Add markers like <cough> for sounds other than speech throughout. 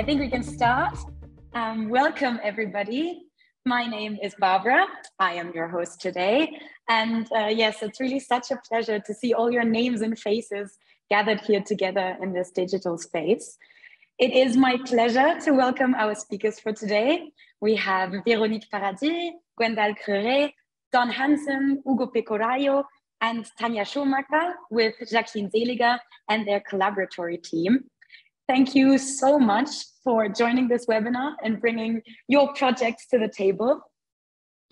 I think we can start. Um, welcome, everybody. My name is Barbara. I am your host today. And uh, yes, it's really such a pleasure to see all your names and faces gathered here together in this digital space. It is my pleasure to welcome our speakers for today. We have Véronique Paradis, Gwendal Creuret, Don Hansen, Ugo Pecorayo, and Tanya Schumacher with Jacqueline Seliger and their collaboratory team. Thank you so much for joining this webinar and bringing your projects to the table.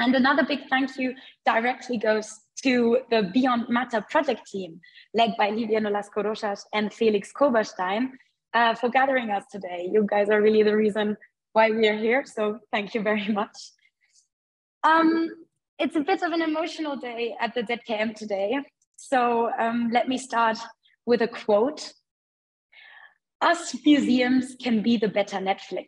And another big thank you directly goes to the Beyond Matter project team, led by Livia Nolasco Rojas and Felix Koberstein, uh, for gathering us today. You guys are really the reason why we are here, so thank you very much. Um, it's a bit of an emotional day at the ZKM today, so um, let me start with a quote us museums can be the better Netflix.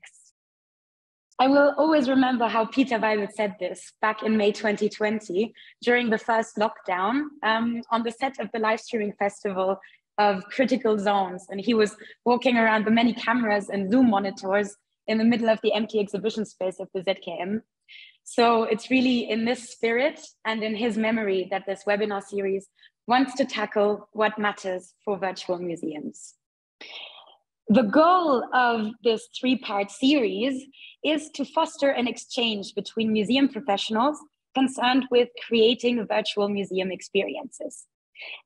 I will always remember how Peter Weibel said this back in May 2020 during the first lockdown um, on the set of the live streaming festival of Critical Zones. And he was walking around the many cameras and Zoom monitors in the middle of the empty exhibition space of the ZKM. So it's really in this spirit and in his memory that this webinar series wants to tackle what matters for virtual museums. The goal of this three part series is to foster an exchange between museum professionals concerned with creating virtual museum experiences.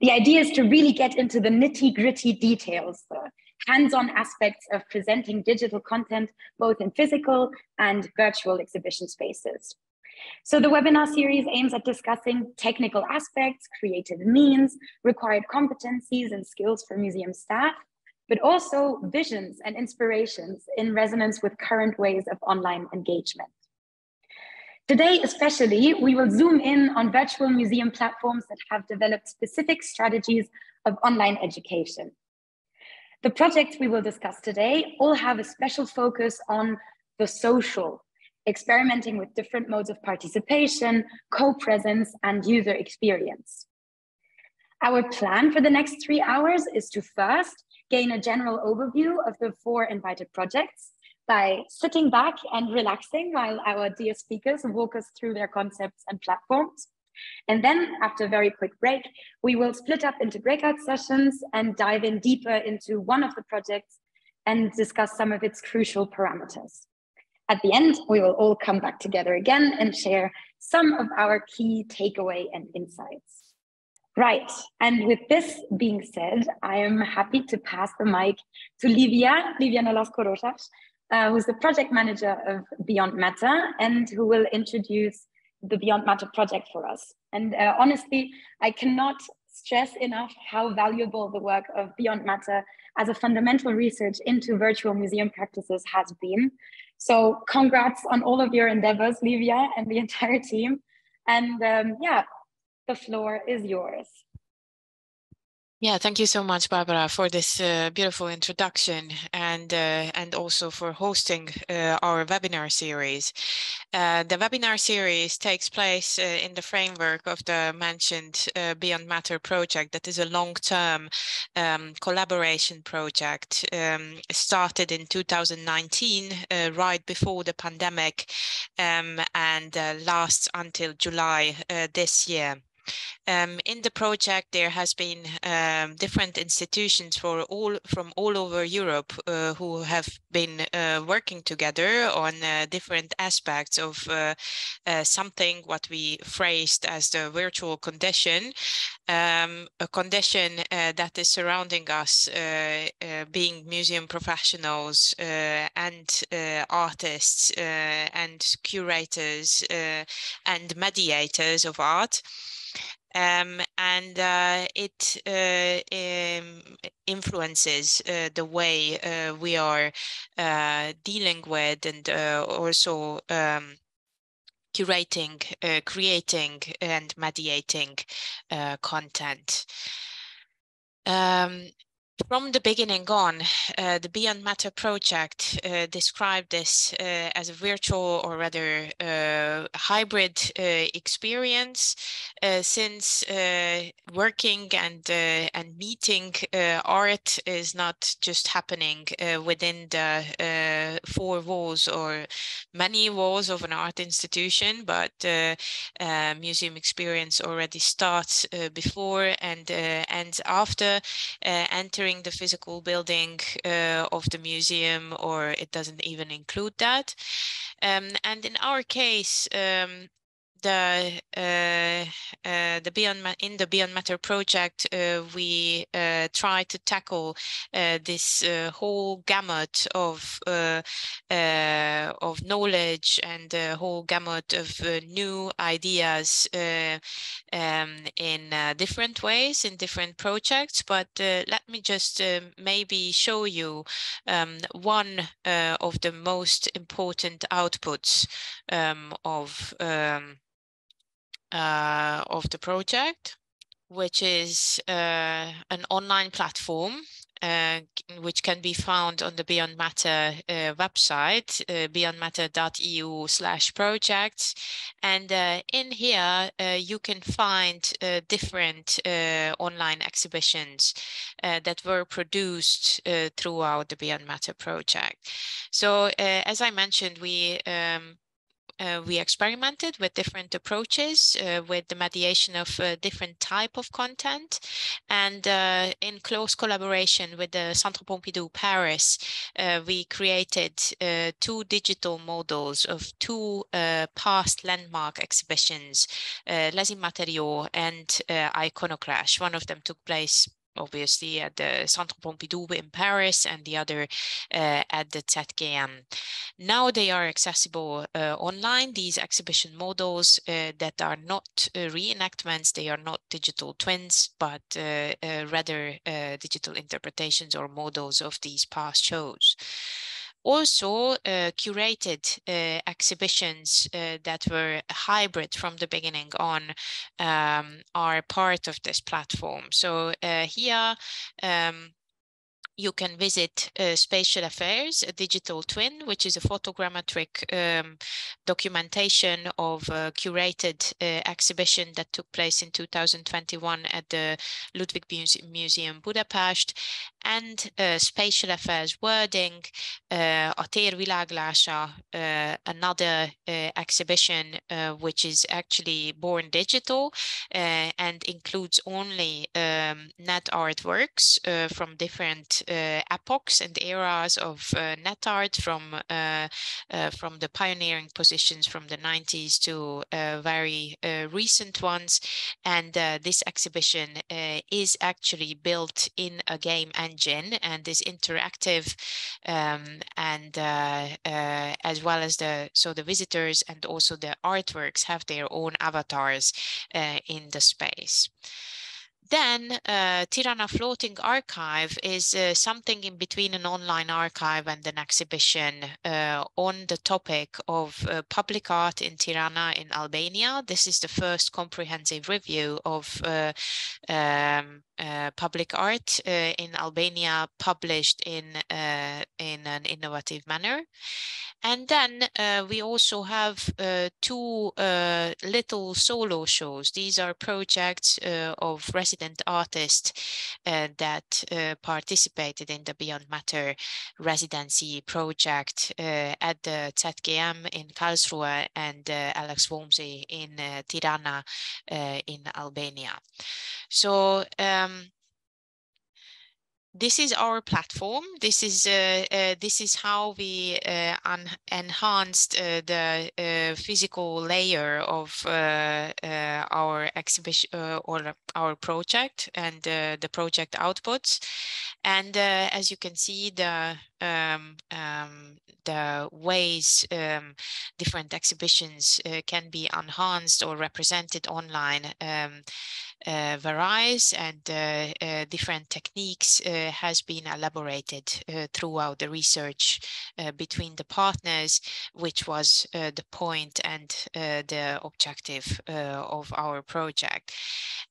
The idea is to really get into the nitty gritty details, the hands on aspects of presenting digital content, both in physical and virtual exhibition spaces. So the webinar series aims at discussing technical aspects, creative means, required competencies and skills for museum staff, but also visions and inspirations in resonance with current ways of online engagement. Today, especially, we will zoom in on virtual museum platforms that have developed specific strategies of online education. The projects we will discuss today all have a special focus on the social, experimenting with different modes of participation, co-presence, and user experience. Our plan for the next three hours is to first gain a general overview of the four invited projects by sitting back and relaxing while our dear speakers walk us through their concepts and platforms. And then after a very quick break, we will split up into breakout sessions and dive in deeper into one of the projects and discuss some of its crucial parameters. At the end, we will all come back together again and share some of our key takeaway and insights. Right. And with this being said, I am happy to pass the mic to Livia, Livia Nolasco Rojas, uh, who's the project manager of Beyond Matter and who will introduce the Beyond Matter project for us. And uh, honestly, I cannot stress enough how valuable the work of Beyond Matter as a fundamental research into virtual museum practices has been. So congrats on all of your endeavors, Livia and the <laughs> entire team. And um, yeah, the floor is yours. Yeah, thank you so much, Barbara, for this uh, beautiful introduction and uh, and also for hosting uh, our webinar series. Uh, the webinar series takes place uh, in the framework of the mentioned uh, Beyond Matter project that is a long-term um, collaboration project um, started in 2019, right before the pandemic um, and lasts until July this year. Um, in the project, there has been um, different institutions for all from all over Europe uh, who have been uh, working together on uh, different aspects of uh, uh, something what we phrased as the virtual condition, um, a condition uh, that is surrounding us, being museum professionals and artists and curators and mediators of art. Um, and uh, it uh, um, influences uh, the way uh, we are uh, dealing with and uh, also um, curating, creating and mediating content. Um, from the beginning on, uh, the Beyond Matter project uh, described this uh, as a virtual or rather uh, hybrid uh, experience uh, since working and and meeting art is not just happening within the four walls or many walls of an art institution, but museum experience already starts before and and after entering entering the physical building uh, of the museum or it doesn't even include that. Um, and in our case, um, the uh, uh, the Beyond in the Beyond Matter project, uh, we try to tackle this whole gamut of of knowledge and the whole gamut of new ideas um, in different ways in different projects. But let me just maybe show you um, one of the most important outputs um, of um, uh, of the project, which is uh, an online platform uh, which can be found on the Beyond Matter uh, website, uh, beyondmatter.eu slash projects. And uh, in here, uh, you can find uh, different online exhibitions that were produced throughout the Beyond Matter project. So as I mentioned, we um, uh, we experimented with different approaches uh, with the mediation of uh, different type of content. And uh, in close collaboration with the Centre Pompidou Paris uh, we created uh, two digital models of two past landmark exhibitions Les Immatériaux and Iconoclash. One of them took place obviously at the Centre Pompidou in Paris and the other uh, at the ZKM. Now they are accessible uh, online, these exhibition models uh, that are not reenactments, they are not digital twins, but rather digital interpretations or models of these past shows also uh, curated uh, exhibitions uh, that were hybrid from the beginning on um, are part of this platform. So here, um, you can visit uh, Spatial Affairs, a digital twin, which is a photogrammetric um, documentation of a curated uh, exhibition that took place in 2021 at the Ludwig Muse Museum Budapest, and uh, Spatial Affairs Worlding, uh, a térviláglása, uh, another uh, exhibition which is actually born digital and includes only um, net artworks from different Uh, epochs and eras of uh, net art from uh, uh from the pioneering positions from the 90s to uh, very recent ones. And this exhibition is actually built in a game engine and is interactive um, and as well as the so the visitors and also the artworks have their own avatars in the space. Then uh, Tirana Floating Archive is uh, something in between an online archive and an exhibition uh, on the topic of uh, public art in Tirana in Albania. This is the first comprehensive review of uh, um, uh, public art in Albania published in, in an innovative manner. And then uh, we also have uh, two uh, little solo shows. These are projects uh, of resident artists uh, that uh, participated in the Beyond Matter residency project at the ZKM in Karlsruhe and Alex Womsey in Tirana in Albania. So um, this is our platform. This is uh, uh, this is how we uh, enhanced uh, the uh, physical layer of uh, our exhibition or our project and the project outputs. And as you can see, the um, um, the ways um, different exhibitions can be enhanced or represented online um, uh, varies and uh, uh, different techniques has been elaborated throughout the research between the partners, which was the point and the objective of our project.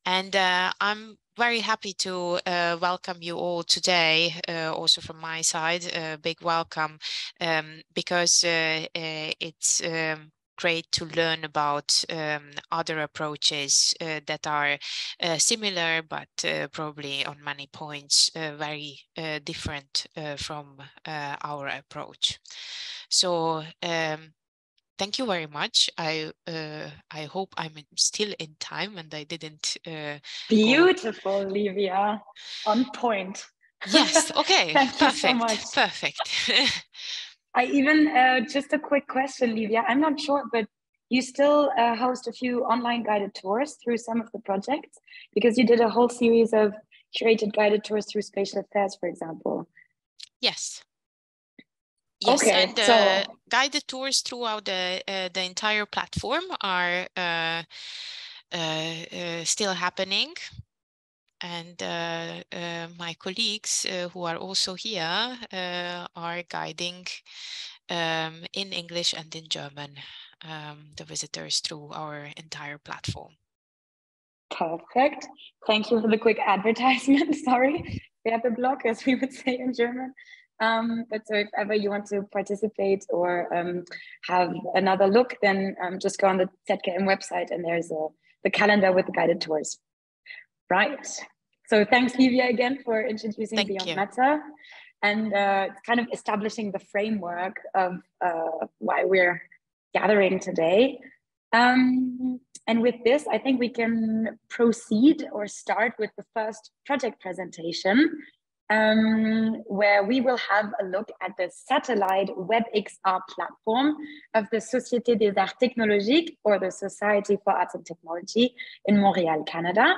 And I'm very happy to uh, welcome you all today, uh, also from my side, a big welcome, um, because uh, uh it's um, great to learn about um, other approaches uh, that are uh, similar, but probably on many points very different from our approach. So um, thank you very much. I uh, I hope I'm still in time and I didn't. Uh, Beautiful, go... Livia, on point. Yes. <laughs> Okay. thank Perfect. you so much. Perfect. <laughs> I even uh, just a quick question, Livia. I'm not sure, but you still uh, host a few online guided tours through some of the projects because you did a whole series of curated guided tours through spatial affairs, for example. Yes. Yes, okay, and uh, so... guided tours throughout the uh, the entire platform are uh, uh, uh still happening, and uh, my colleagues who are also here are guiding um, in English and in German um, the visitors through our entire platform. Perfect. Thank you for the quick advertisement. <laughs> Sorry, we have a block, as we would say in German. Um, but so if ever you want to participate or um, have another look, then um, just go on the ZKM website and there's a, the calendar with the guided tours. Right. So thanks, Livia, again for introducing Thank Beyond you. Matter and uh, kind of establishing the framework of uh, why we're gathering today. Um, and with this, I think we can proceed or start with the first project presentation, um, where we will have a look at the satellite WebXR platform of the Société des Arts Technologiques or the Society for Arts and Technology in Montreal, Canada.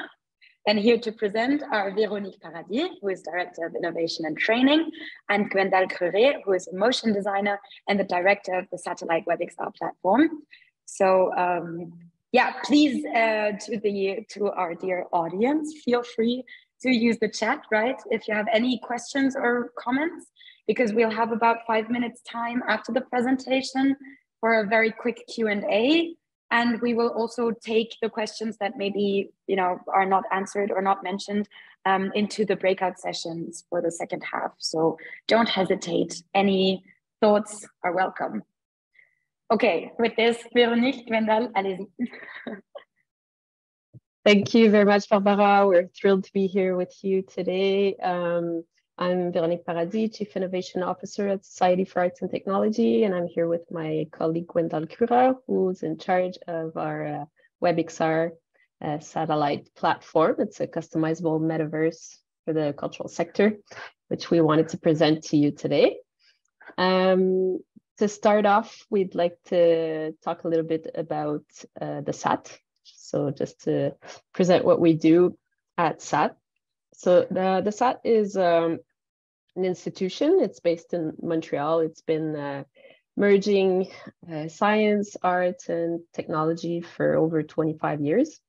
And here to present are Véronique Paradis, who is Director of Innovation and Training, and Gwendal Cruret, who is a motion designer and the Director of the Satellite WebXR platform. So um, yeah, please uh, to the to our dear audience, feel free to use the chat, right? If you have any questions or comments, because we'll have about five minutes time after the presentation for a very quick Q&A. And we will also take the questions that maybe, you know, are not answered or not mentioned um, into the breakout sessions for the second half. So don't hesitate. Any thoughts are welcome. Okay, with this, Véronique Gwendal, allez-y. <laughs> Thank you very much, Barbara. We're thrilled to be here with you today. Um, I'm Véronique Paradis, Chief Innovation Officer at Society for Arts and Technology, and I'm here with my colleague Gwendal Cruret, who's in charge of our uh, WebXR uh, satellite platform. It's a customizable metaverse for the cultural sector, which we wanted to present to you today. Um, to start off, we'd like to talk a little bit about uh, the SAT, so just to present what we do at SAT. So the, the SAT is um, an institution. It's based in Montreal. It's been uh, merging uh, science, arts, and technology for over 25 years.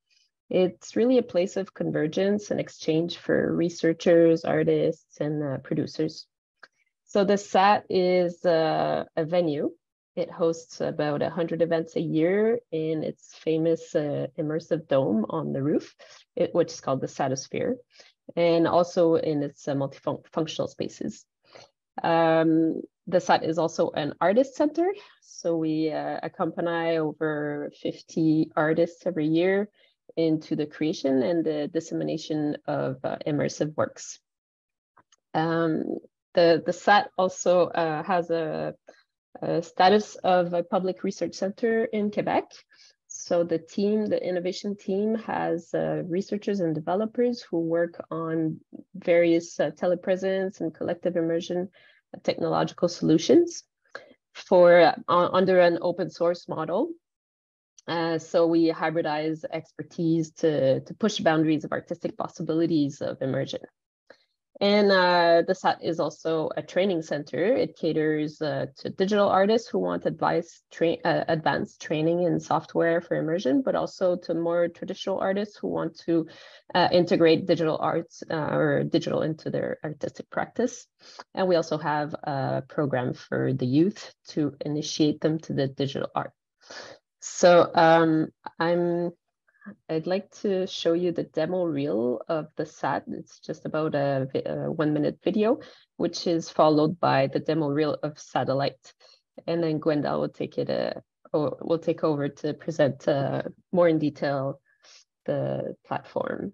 It's really a place of convergence and exchange for researchers, artists, and uh, producers. So the SAT is uh, a venue it hosts about 100 events a year in its famous uh, immersive dome on the roof, it, which is called the Satosphere, and also in its uh, multifunctional spaces. Um, the site is also an artist center, so we uh, accompany over 50 artists every year into the creation and the dissemination of uh, immersive works. Um, the, the SAT also uh, has a uh, status of a public research center in Quebec. So the team, the innovation team has uh, researchers and developers who work on various uh, telepresence and collective immersion technological solutions for uh, under an open source model. Uh, so we hybridize expertise to, to push boundaries of artistic possibilities of immersion. And uh, the SAT is also a training center. It caters uh, to digital artists who want advice, tra uh, advanced training in software for immersion, but also to more traditional artists who want to uh, integrate digital arts uh, or digital into their artistic practice. And we also have a program for the youth to initiate them to the digital art. So um, I'm I'd like to show you the demo reel of the SAT. It's just about a, a one minute video, which is followed by the demo reel of satellite. And then Gwendal will take it, uh, will take over to present uh, more in detail the platform.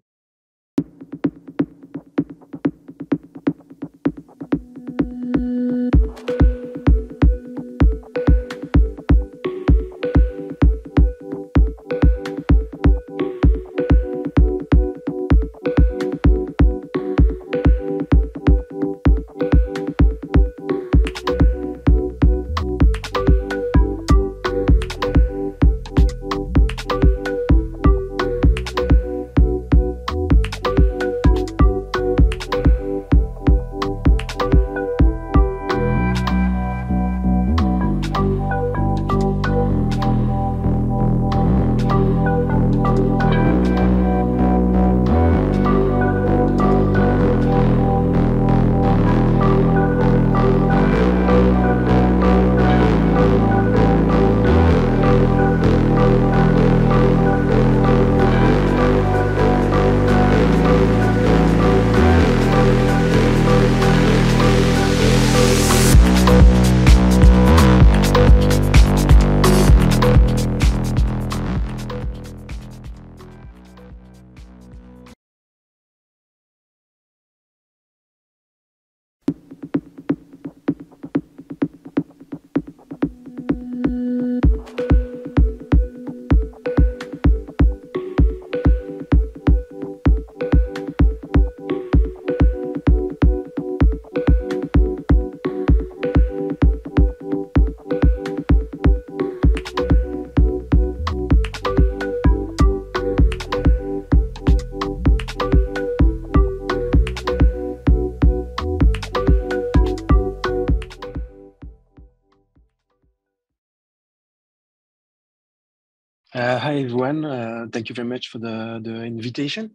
Hi everyone, uh, thank you very much for the, the invitation.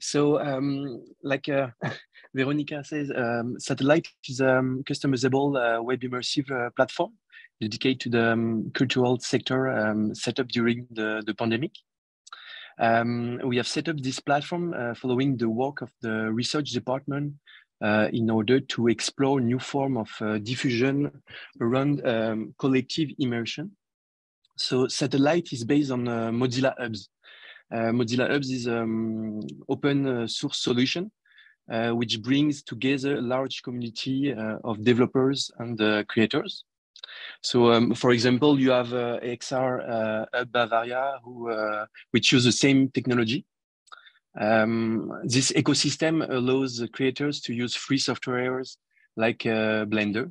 So um, like uh, <laughs> Véronique says, um, Satellite is a um, customizable uh, web immersive uh, platform dedicated to the um, cultural sector um, set up during the, the pandemic. Um, we have set up this platform uh, following the work of the research department in order to explore new form of diffusion around collective immersion so Satellite is based on uh, Mozilla Hubs. Uh, Mozilla Hubs is an um, open uh, source solution uh, which brings together a large community uh, of developers and uh, creators. So, um, for example, you have XR Hub Bavaria, who which use the same technology. Um, this ecosystem allows creators to use free softwares like Blender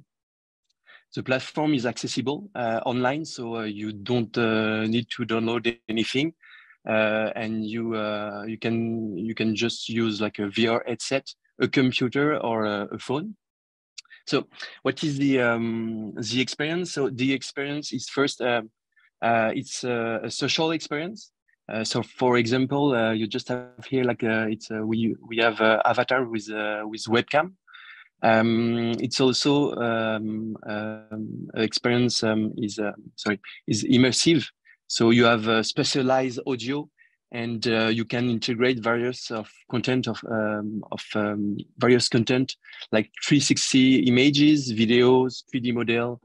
the platform is accessible uh, online, so uh, you don't uh, need to download anything, uh, and you uh, you can you can just use like a VR headset, a computer, or a, a phone. So, what is the um, the experience? So the experience is first uh, it's a, a, social experience. so, for example, you just have here like it's we we have avatar with with webcam um, it's also um, um, experience um, is uh, sorry is immersive. So you have uh, spatialized audio, and uh, you can integrate various of content of um, of various content like 360 images, videos, 3D model,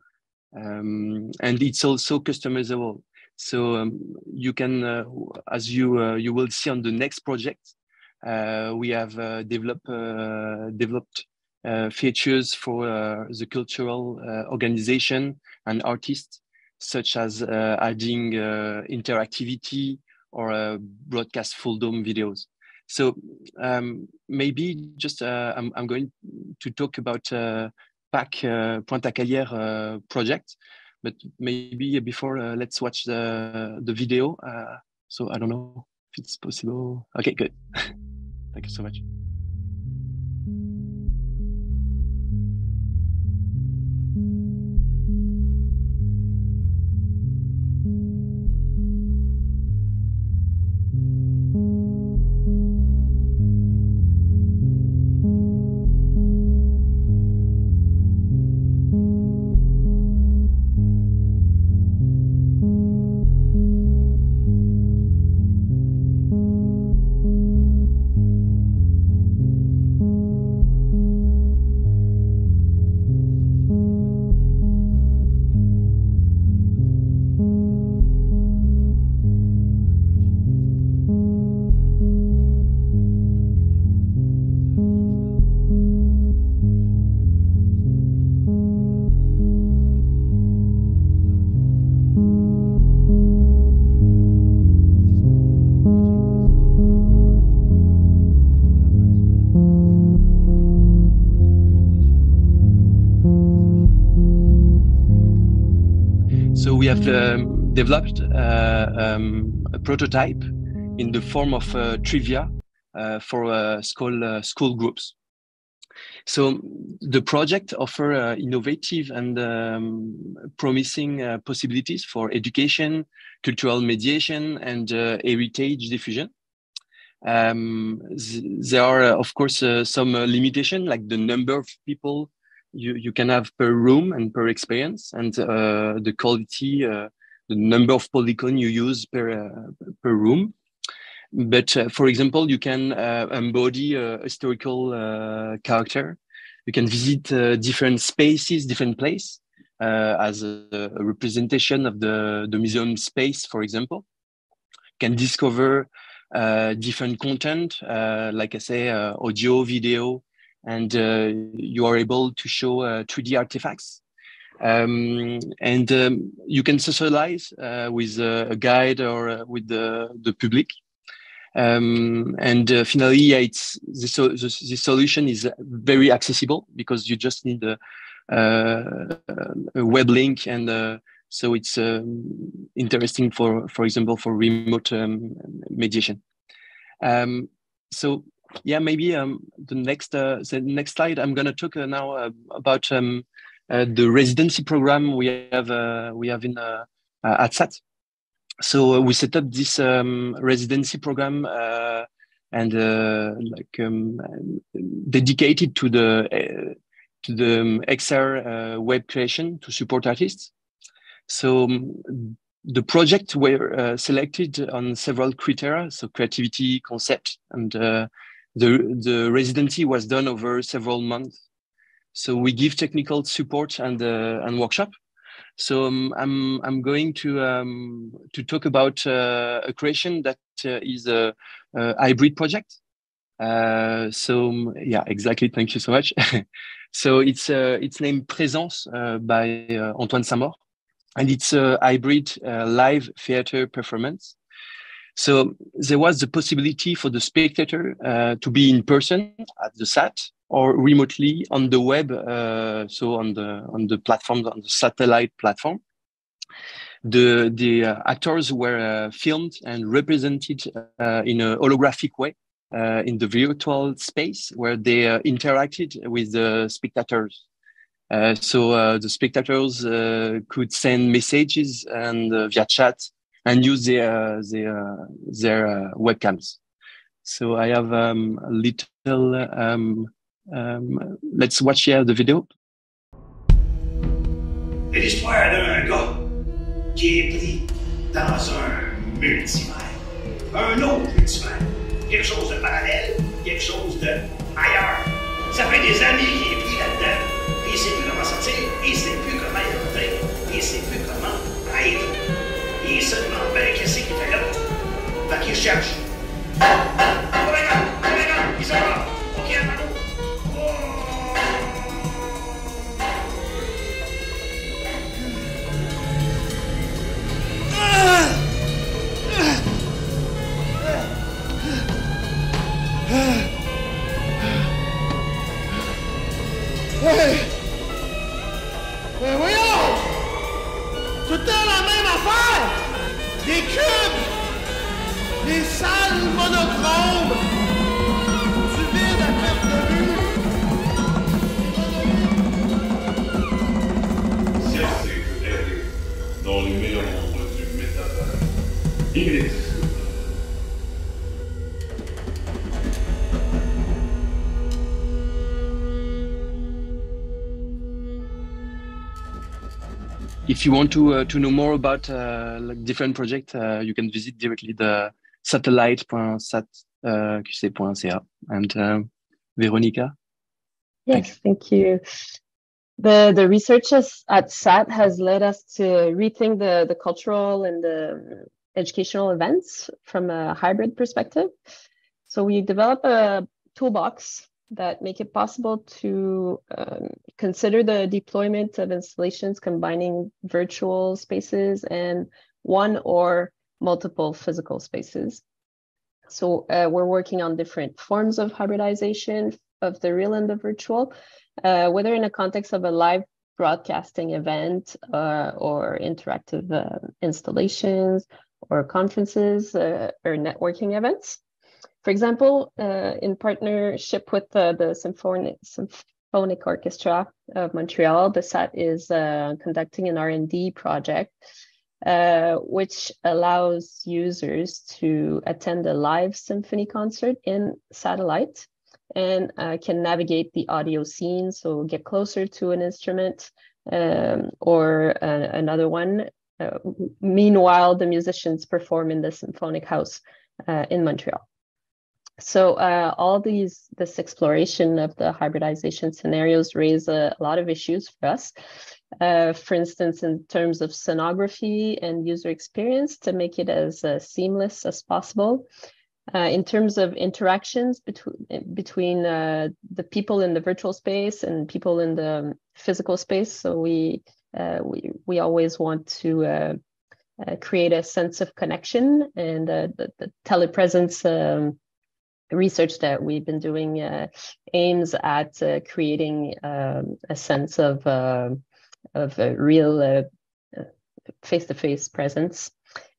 and it's also customizable. So you can, uh, as you uh, you will see on the next project, uh, we have developed developed uh, features for uh, the cultural uh, organization and artists, such as adding interactivity or broadcast full dome videos. So um, maybe just I'm, I'm, going to talk about uh, PAC uh, Pointe-à-Callière project, but maybe before let's watch the, the video. so I don't know if it's possible. Okay, good. <laughs> Thank you so much. Have um, developed uh, um, a prototype in the form of uh, trivia uh, for school school groups. So the project offers uh, innovative and um, promising uh, possibilities for education, cultural mediation, and uh, heritage diffusion. Um, there are, of course, some limitation, like the number of people you, you can have per room and per experience and uh, the quality, uh, the number of polygon you use per, uh, per room. But for example, you can embody a historical character. You can visit different spaces, different place as a, a, representation of the, the museum space, for example. You can discover uh, different content, uh, like I say, uh, audio, video, and uh, you are able to show 3D uh, artifacts. Um, and um, you can socialize uh, with a guide or with the, the public. Um, and uh, finally, yeah, it's the, the, the, solution is very accessible because you just need a, a web link, and uh, so it's um, interesting for, for example, for remote um, mediation. Um, so yeah, maybe um, the next uh, the next slide. I'm to talk uh, now uh, about um, uh, the residency program we have uh, we have in uh, at SAT. So we set up this um, residency program and like um, dedicated to the to the um, XR web creation to support artists. So um, the project were selected on several criteria, so creativity, concept, and the, the residency was done over several months. So we give technical support and, uh, and workshop. So um, I'm, I'm going to, um, to talk about uh, a creation that uh, is a, a, hybrid project. Uh, so um, yeah, exactly. Thank you so much. <laughs> so it's, uh, it's named Présence uh, by Antoine Saint-Maur. And it's a hybrid live theater performance so there was the possibility for the spectator uh, to be in person at the SAT or remotely on the web, uh, so on the on the platform, on the satellite platform. The the uh, actors were uh, filmed and represented uh, in a holographic way uh, in the virtual space where they interacted with the spectators. so the spectators could send messages and via chat and use their their their uh, webcams. So I have um, a little. Um, um, let's watch here the video. C'est l'histoire d'un gars qui est pris dans un multivers, un autre multivers, quelque chose de parallèle, quelque chose de ailleurs. Ça fait des années qu'il est pris là-dedans, puis il sait plus comment sortir, il sait plus comment y rentrer, il sait plus comment être. Isso, irmão. Peraí que assim, tá velho. Tá aqui os chaves. Ô, pegar, ô, pegar. Isso é bom. O que é, Manu? Hey! Hey, we all! To tell our man I fight! les cubes, les salles monochromes, du vide à perte de vue. Sieste dans les méandres du métavers. If you want to uh, to know more about uh, like different projects, uh, you can visit directly the satellite.satqc.ca. And Véronique. Yes, thank you. The the research at SAT has led us to rethink the the cultural and the educational events from a hybrid perspective. So we developed a toolbox that make it possible to um, consider the deployment of installations combining virtual spaces and one or multiple physical spaces. So uh, we're working on different forms of hybridization of the real and the virtual, uh, whether in the context of a live broadcasting event uh, or interactive uh, installations or conferences uh, or networking events. For example, uh, in partnership with the Symphonic, Symphonic Orchestra of Montreal, the SAT is uh, conducting an R&D project uh, which allows users to attend a live symphony concert in satellite and uh, can navigate the audio scene, so get closer to an instrument um, or uh, another one. Uh, meanwhile, the musicians perform in the Symphonic House in Montreal. So uh, all these, this exploration of the hybridization scenarios raise a, a lot of issues for us. Uh, for instance, in terms of sonography and user experience to make it as uh, seamless as possible. Uh, in terms of interactions between between uh, the people in the virtual space and people in the physical space, so we uh, we we always want to create a sense of connection, and the, the telepresence um, research that we've been doing aims at creating um, a sense of of a real face to face presence.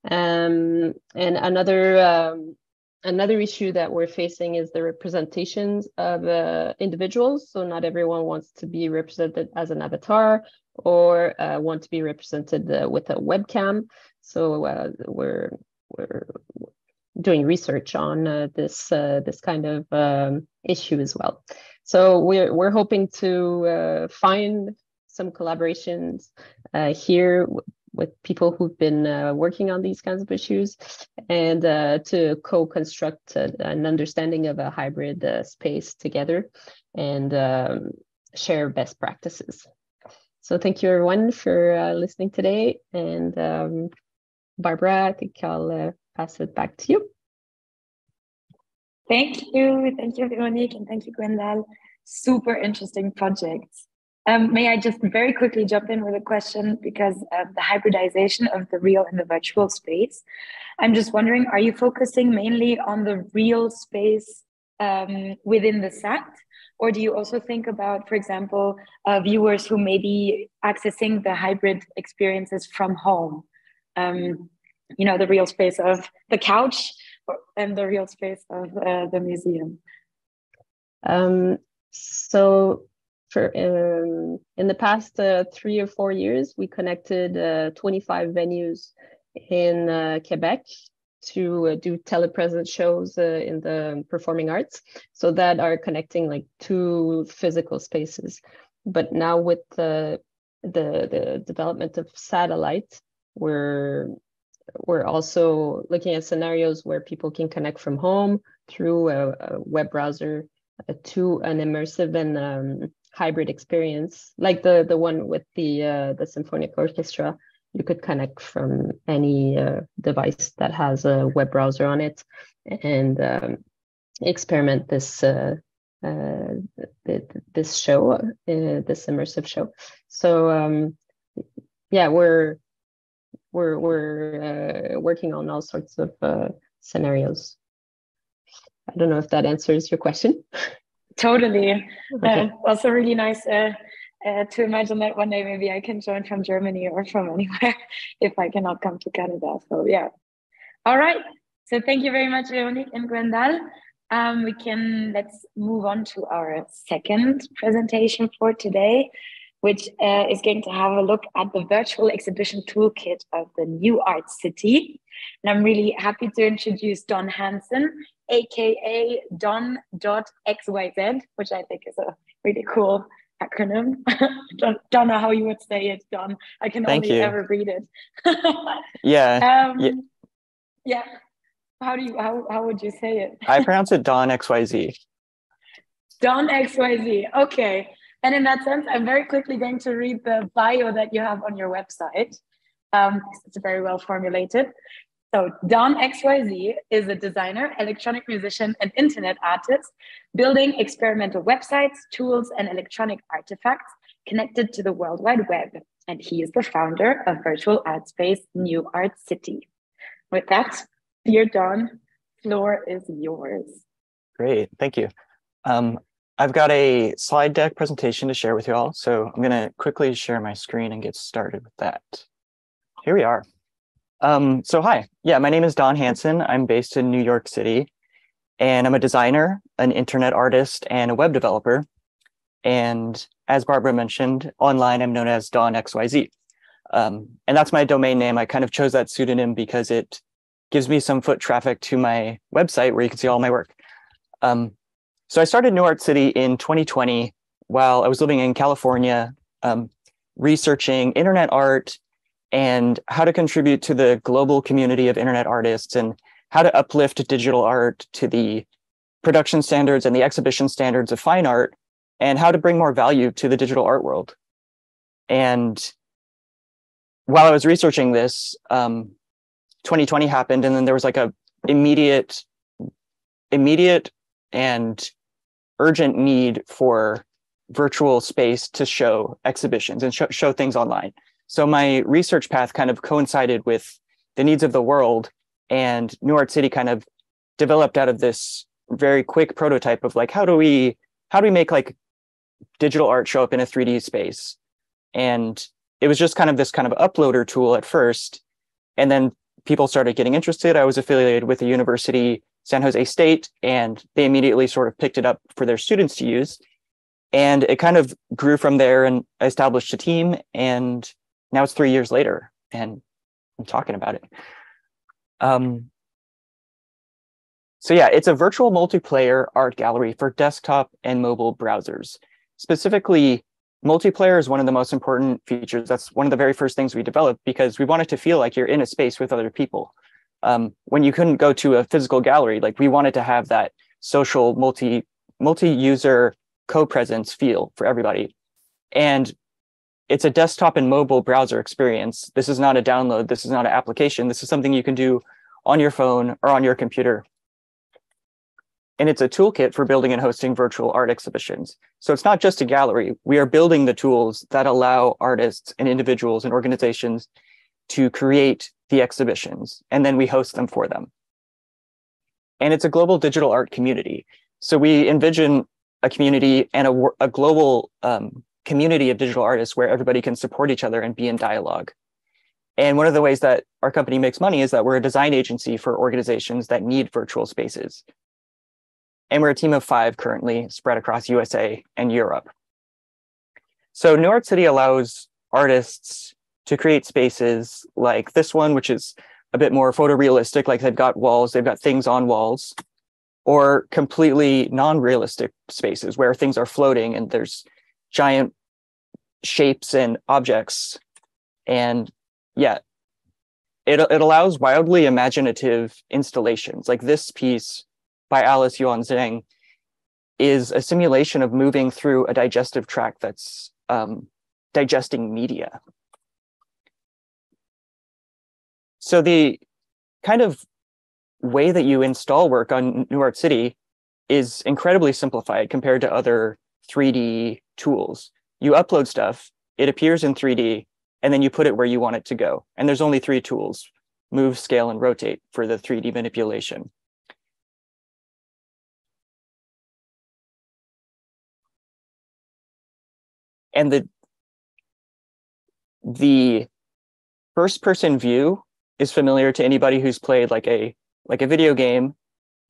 Um, and another um, another issue that we're facing is the representations of uh, individuals. So not everyone wants to be represented as an avatar or uh, want to be represented uh, with a webcam. So uh, we're we're doing research on uh, this uh, this kind of um, issue as well. So we're we're hoping to find some collaborations here with people who've been uh, working on these kinds of issues and uh, to co-construct an understanding of a hybrid uh, space together and um, share best practices. So thank you everyone for uh, listening today. And um, Barbara, I think I'll uh, pass it back to you. Thank you. Thank you, Veronique, and thank you, Gwendal. Super interesting projects. Um, may I just very quickly jump in with a question because of the hybridization of the real and the virtual space. I'm just wondering, are you focusing mainly on the real space um, within the SAT? Or do you also think about, for example, uh, viewers who may be accessing the hybrid experiences from home? Um, you know, the real space of the couch and the real space of uh, the museum. Um, so for um, in the past uh, three or four years, we connected uh, 25 venues in uh, Quebec to uh, do telepresence shows uh, in the performing arts. So that are connecting like two physical spaces. But now with the the, the development of satellite, we're we're also looking at scenarios where people can connect from home through a, a web browser uh, to an immersive and um, hybrid experience, like the the one with the uh, the symphonic orchestra. You could connect from any uh, device that has a web browser on it, and um, experiment this uh, uh this show, uh, this immersive show. So um, yeah, we're we're we're uh, working on all sorts of scenarios. I don't know if that answers your question. <laughs> Totally. Okay. Uh, also, really nice uh, uh, to imagine that one day maybe I can join from Germany or from anywhere <laughs> if I cannot come to Canada. So, yeah. All right. So, thank you very much, Veronique and Gwendal. Um, we can let's move on to our second presentation for today, which uh, is going to have a look at the virtual exhibition toolkit of the New Art City. And I'm really happy to introduce Don Hansen aka don.xyz, which I think is a really cool acronym. <laughs> don't, don't know how you would say it, Don. I can Thank only you. ever read it. <laughs> yeah. Um, yeah. Yeah. How do you how, how would you say it? I pronounce it Don XYZ. <laughs> Don XYZ. Okay. And in that sense, I'm very quickly going to read the bio that you have on your website. Um, it's very well formulated. So Don XYZ is a designer, electronic musician, and internet artist, building experimental websites, tools, and electronic artifacts connected to the World Wide Web. And he is the founder of virtual art space New Art City. With that, dear Don, floor is yours. Great, thank you. Um, I've got a slide deck presentation to share with you all. So I'm going to quickly share my screen and get started with that. Here we are. Um, so hi, yeah, my name is Don Hanson. I'm based in New York City and I'm a designer, an internet artist, and a web developer. And as Barbara mentioned, online I'm known as Don XYZ. Um, and that's my domain name. I kind of chose that pseudonym because it gives me some foot traffic to my website where you can see all my work. Um, so I started New Art City in 2020 while I was living in California, um, researching internet art and how to contribute to the global community of internet artists and how to uplift digital art to the production standards and the exhibition standards of fine art and how to bring more value to the digital art world. And while I was researching this, um, 2020 happened, and then there was like a immediate, immediate and urgent need for virtual space to show exhibitions and sh- show things online. So my research path kind of coincided with the needs of the world, and New Art City kind of developed out of this very quick prototype of like how do we how do we make like digital art show up in a 3D space, and it was just kind of this kind of uploader tool at first, and then people started getting interested. I was affiliated with a university San Jose State, and they immediately sort of picked it up for their students to use. And it kind of grew from there, and established a team. And now it's three years later, and I'm talking about it. Um, so yeah, it's a virtual multiplayer art gallery for desktop and mobile browsers. Specifically, multiplayer is one of the most important features. That's one of the very first things we developed because we wanted to feel like you're in a space with other people um, when you couldn't go to a physical gallery, like we wanted to have that social multi multi-user co-presence feel for everybody. And it's a desktop and mobile browser experience. This is not a download. This is not an application. This is something you can do on your phone or on your computer. And it's a toolkit for building and hosting virtual art exhibitions. So it's not just a gallery. We are building the tools that allow artists and individuals and organizations to create the exhibitions, and then we host them for them. And it's a global digital art community. So we envision a community and a, a global um, community of digital artists where everybody can support each other and be in dialogue. And one of the ways that our company makes money is that we're a design agency for organizations that need virtual spaces. And we're a team of five currently spread across USA and Europe. So New Art City allows artists to create spaces like this one, which is a bit more photorealistic, like they've got walls, they've got things on walls, or completely non-realistic spaces where things are floating and there's giant shapes and objects. And yeah, it, it allows wildly imaginative installations. Like this piece by Alice Yuan Zhang is a simulation of moving through a digestive tract that's um, digesting media. So the kind of way that you install work on New Art City is incredibly simplified compared to other 3D tools. You upload stuff, it appears in 3D, and then you put it where you want it to go. And there's only three tools, move, scale, and rotate for the 3D manipulation. And the, the first person view is familiar to anybody who's played like a like a video game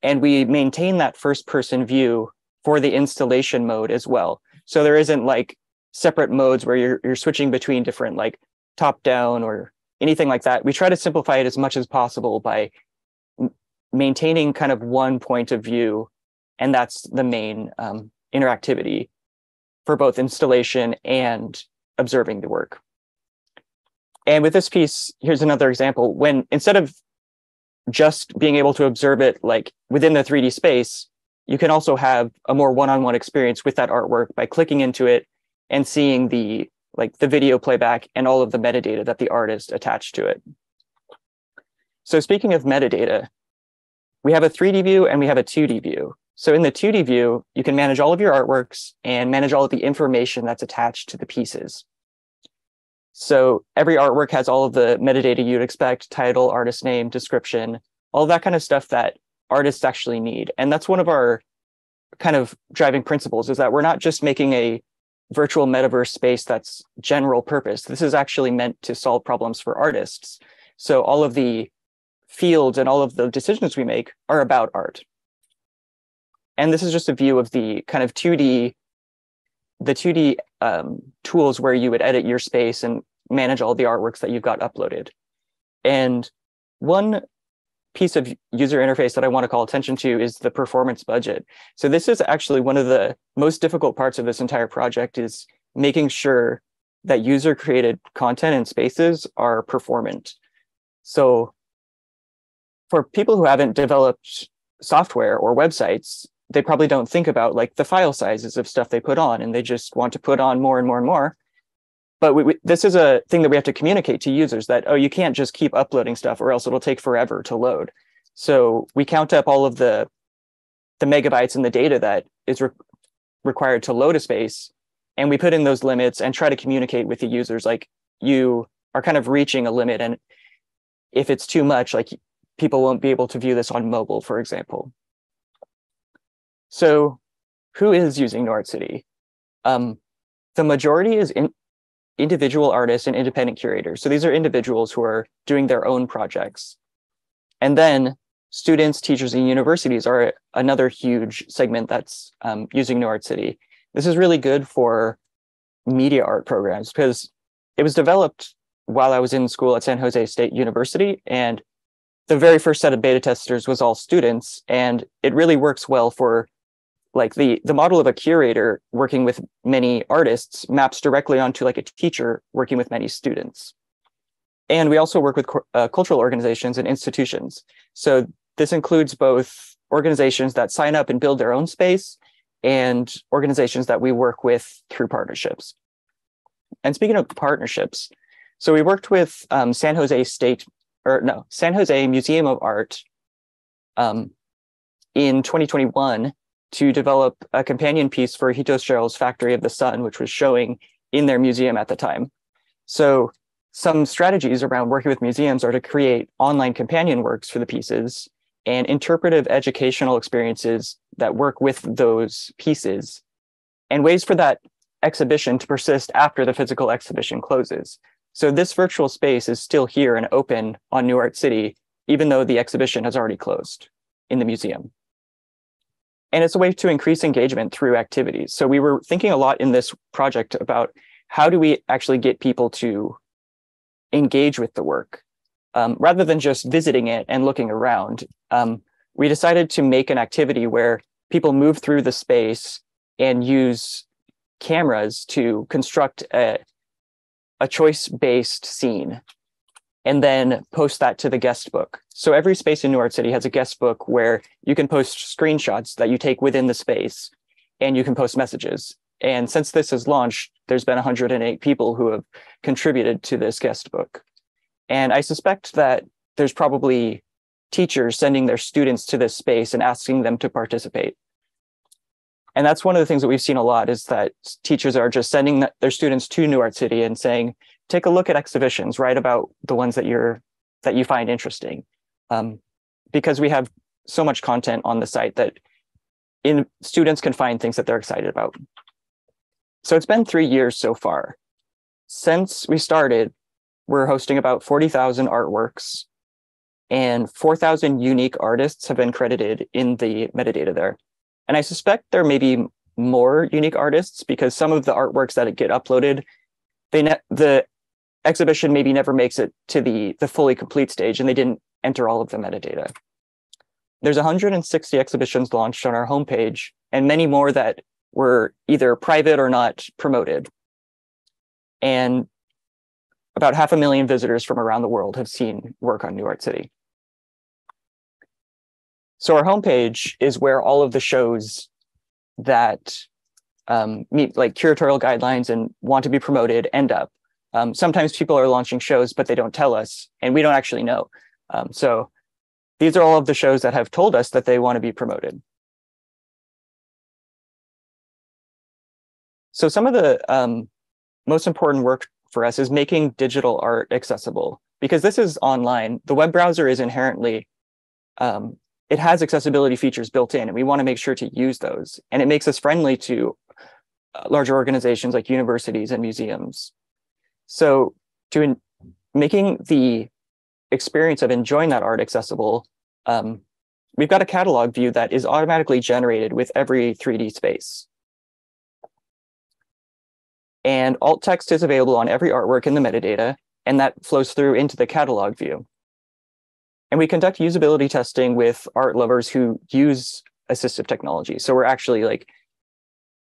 and we maintain that first person view for the installation mode as well. So there isn't like separate modes where you're you're switching between different like top down or anything like that. We try to simplify it as much as possible by maintaining kind of one point of view and that's the main um, interactivity for both installation and observing the work and with this piece, here's another example. When instead of just being able to observe it like within the 3D space, you can also have a more one-on-one experience with that artwork by clicking into it and seeing the like the video playback and all of the metadata that the artist attached to it. So speaking of metadata, we have a 3D view and we have a 2D view. So in the 2D view, you can manage all of your artworks and manage all of the information that's attached to the pieces. So every artwork has all of the metadata you'd expect, title, artist name, description, all that kind of stuff that artists actually need. And that's one of our kind of driving principles is that we're not just making a virtual metaverse space that's general purpose. This is actually meant to solve problems for artists. So all of the fields and all of the decisions we make are about art. And this is just a view of the kind of 2D, the 2D um, tools where you would edit your space and manage all the artworks that you've got uploaded. And one piece of user interface that I want to call attention to is the performance budget. So this is actually one of the most difficult parts of this entire project is making sure that user created content and spaces are performant. So for people who haven't developed software or websites, they probably don't think about like the file sizes of stuff they put on and they just want to put on more and more and more. But we, we, this is a thing that we have to communicate to users that oh you can't just keep uploading stuff or else it'll take forever to load. So we count up all of the the megabytes and the data that is re- required to load a space and we put in those limits and try to communicate with the users like you are kind of reaching a limit and if it's too much like people won't be able to view this on mobile for example so who is using New Art City um, the majority is in, individual artists and independent curators. So these are individuals who are doing their own projects. And then students, teachers, and universities are another huge segment that's um, using New Art City. This is really good for media art programs because it was developed while I was in school at San Jose State University. And the very first set of beta testers was all students. And it really works well for like the the model of a curator working with many artists maps directly onto like a teacher working with many students. And we also work with uh, cultural organizations and institutions. So this includes both organizations that sign up and build their own space and organizations that we work with through partnerships. And speaking of partnerships so we worked with um, san jose state or no san jose museum of art um, in 2021 to develop a companion piece for Hito Steyerl's Factory of the Sun, which was showing in their museum at the time. So some strategies around working with museums are to create online companion works for the pieces and interpretive educational experiences that work with those pieces and ways for that exhibition to persist after the physical exhibition closes. So this virtual space is still here and open on New Art City, even though the exhibition has already closed in the museum and it's a way to increase engagement through activities. So we were thinking a lot in this project about how do we actually get people to engage with the work um, rather than just visiting it and looking around. Um, we decided to make an activity where people move through the space and use cameras to construct a, a choice-based scene and then post that to the guest book. So every space in New Art City has a guest book where you can post screenshots that you take within the space and you can post messages. And since this has launched, there's been 108 people who have contributed to this guest book. And I suspect that there's probably teachers sending their students to this space and asking them to participate. And that's one of the things that we've seen a lot is that teachers are just sending their students to New Art City and saying, take a look at exhibitions, write about the ones that you're that you find interesting, um, because we have so much content on the site that in students can find things that they're excited about. So it's been three years so far. Since we started, we're hosting about 40,000 artworks and 4,000 unique artists have been credited in the metadata there. And I suspect there may be more unique artists because some of the artworks that get uploaded, they ne- the exhibition maybe never makes it to the, the fully complete stage and they didn't enter all of the metadata. There's 160 exhibitions launched on our homepage and many more that were either private or not promoted. And about half a million visitors from around the world have seen work on New Art City. So our homepage is where all of the shows that um, meet like curatorial guidelines and want to be promoted end up. Um, sometimes people are launching shows, but they don't tell us, and we don't actually know. Um, so these are all of the shows that have told us that they want to be promoted. So some of the um, most important work for us is making digital art accessible because this is online. The web browser is inherently um, it has accessibility features built in and we want to make sure to use those. And it makes us friendly to uh, larger organizations like universities and museums. So to in, making the experience of enjoying that art accessible, um, we've got a catalog view that is automatically generated with every 3D space. And alt text is available on every artwork in the metadata, and that flows through into the catalog view. And we conduct usability testing with art lovers who use assistive technology. So we're actually like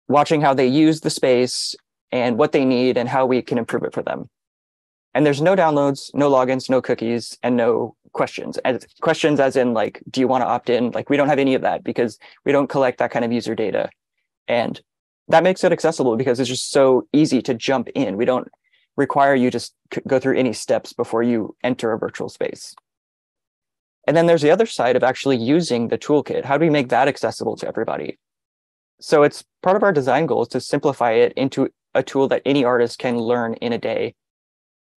watching how they use the space and what they need and how we can improve it for them. And there's no downloads, no logins, no cookies, and no questions. As questions as in like, do you want to opt in? Like we don't have any of that because we don't collect that kind of user data. And that makes it accessible because it's just so easy to jump in. We don't require you to go through any steps before you enter a virtual space. And then there's the other side of actually using the toolkit. How do we make that accessible to everybody? So it's part of our design goals to simplify it into a tool that any artist can learn in a day.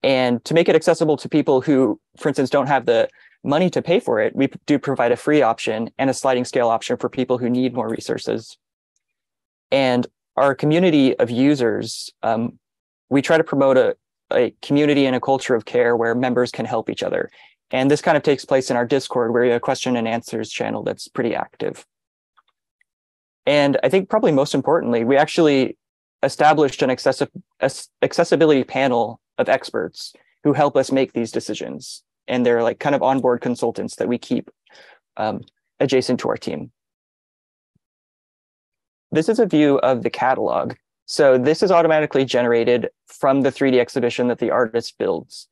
And to make it accessible to people who, for instance, don't have the money to pay for it, we do provide a free option and a sliding scale option for people who need more resources. And our community of users, um, we try to promote a, a community and a culture of care where members can help each other. And this kind of takes place in our Discord, where we have a question and answers channel that's pretty active. And I think probably most importantly, we actually established an accessibility panel of experts who help us make these decisions. And they're like kind of onboard consultants that we keep um, adjacent to our team. This is a view of the catalog. So this is automatically generated from the 3D exhibition that the artist builds.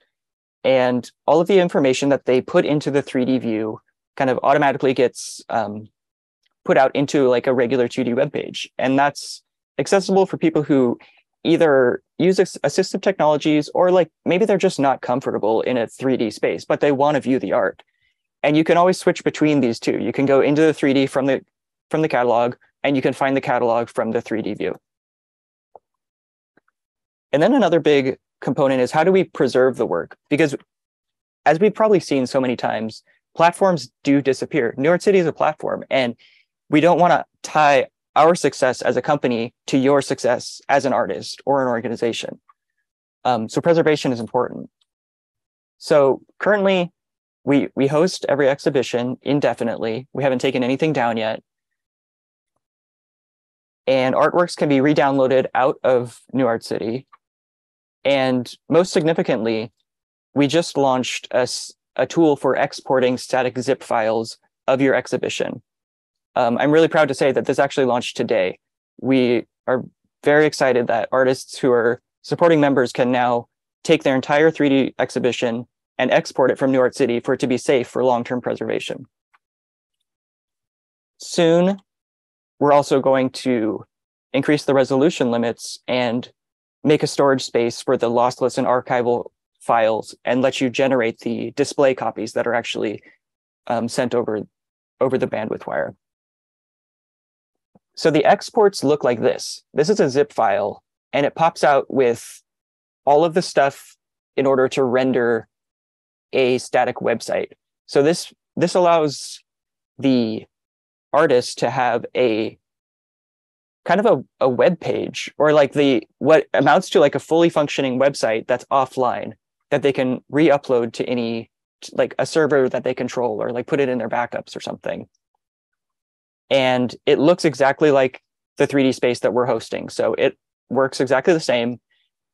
And all of the information that they put into the 3D view kind of automatically gets um, put out into like a regular 2D web page. And that's accessible for people who either use assistive technologies or like maybe they're just not comfortable in a 3D space, but they want to view the art. And you can always switch between these two. You can go into the 3D from the from the catalog and you can find the catalog from the 3D view. And then another big component is how do we preserve the work? Because as we've probably seen so many times, platforms do disappear. New Art City is a platform, and we don't want to tie our success as a company to your success as an artist or an organization. Um, so preservation is important. So currently, we we host every exhibition indefinitely. We haven't taken anything down yet and artworks can be re-downloaded out of New Art City. And most significantly, we just launched a, a tool for exporting static zip files of your exhibition. Um, I'm really proud to say that this actually launched today. We are very excited that artists who are supporting members can now take their entire 3D exhibition and export it from New Art City for it to be safe for long-term preservation. Soon, we're also going to increase the resolution limits and make a storage space for the lossless and archival files and let you generate the display copies that are actually um, sent over, over the bandwidth wire. So the exports look like this. This is a zip file and it pops out with all of the stuff in order to render a static website. So this, this allows the artist to have a kind of a, a web page or like the what amounts to like a fully functioning website that's offline that they can re-upload to any like a server that they control or like put it in their backups or something and it looks exactly like the 3d space that we're hosting so it works exactly the same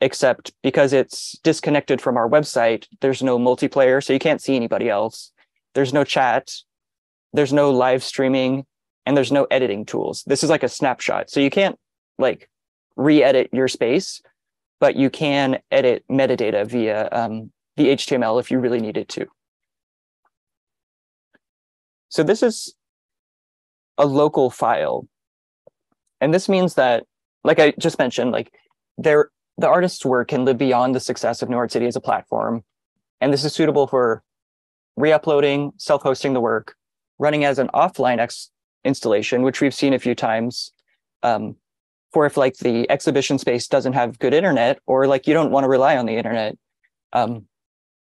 except because it's disconnected from our website there's no multiplayer so you can't see anybody else there's no chat there's no live streaming and there's no editing tools. This is like a snapshot. So you can't like re-edit your space, but you can edit metadata via um, the HTML if you really needed to. So this is a local file. And this means that, like I just mentioned, like there, the artist's work can live beyond the success of New Art City as a platform. And this is suitable for re-uploading, self-hosting the work, running as an offline ex installation, which we've seen a few times, um, for if like the exhibition space doesn't have good internet or like you don't want to rely on the internet, um,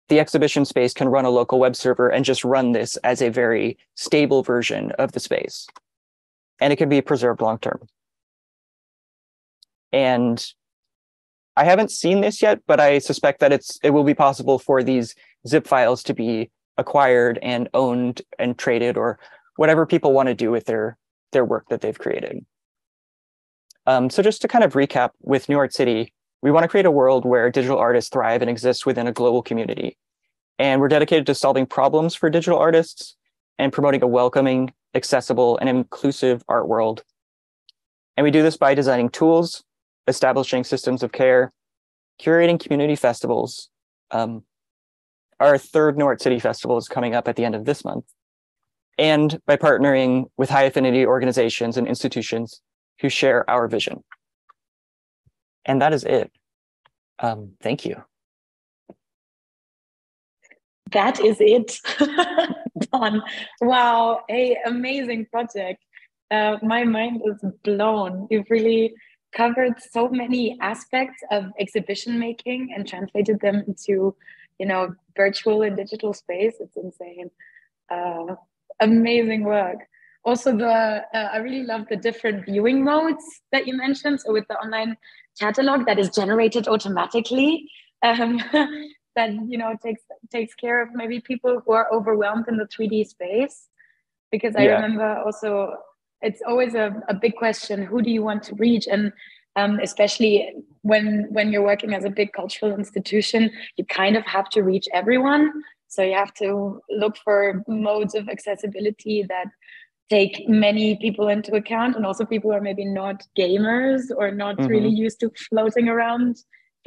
the exhibition space can run a local web server and just run this as a very stable version of the space. And it can be preserved long term. And I haven't seen this yet, but I suspect that it's it will be possible for these zip files to be acquired and owned and traded or whatever people want to do with their their work that they've created. Um, so just to kind of recap with New Art City, we want to create a world where digital artists thrive and exist within a global community. And we're dedicated to solving problems for digital artists and promoting a welcoming, accessible, and inclusive art world. And we do this by designing tools, establishing systems of care, curating community festivals. Um, our third Art City Festival is coming up at the end of this month. And by partnering with high affinity organizations and institutions who share our vision. And that is it. Um, thank you. That is it. <laughs> Done. Wow, a amazing project. Uh, my mind is blown. You've really covered so many aspects of exhibition making and translated them into, you know, virtual and digital space. It's insane. Uh, amazing work also the uh, i really love the different viewing modes that you mentioned. So with the online catalog that is generated automatically um, <laughs> that you know takes takes care of maybe people who are overwhelmed in the 3d space. Because i yeah. remember also it's always a, a big question who do you want to reach? And um, especially when when you're working as a big cultural institution you kind of have to reach everyone. So you have to look for modes of accessibility that take many people into account and also people who are maybe not gamers or not mm-hmm. really used to floating around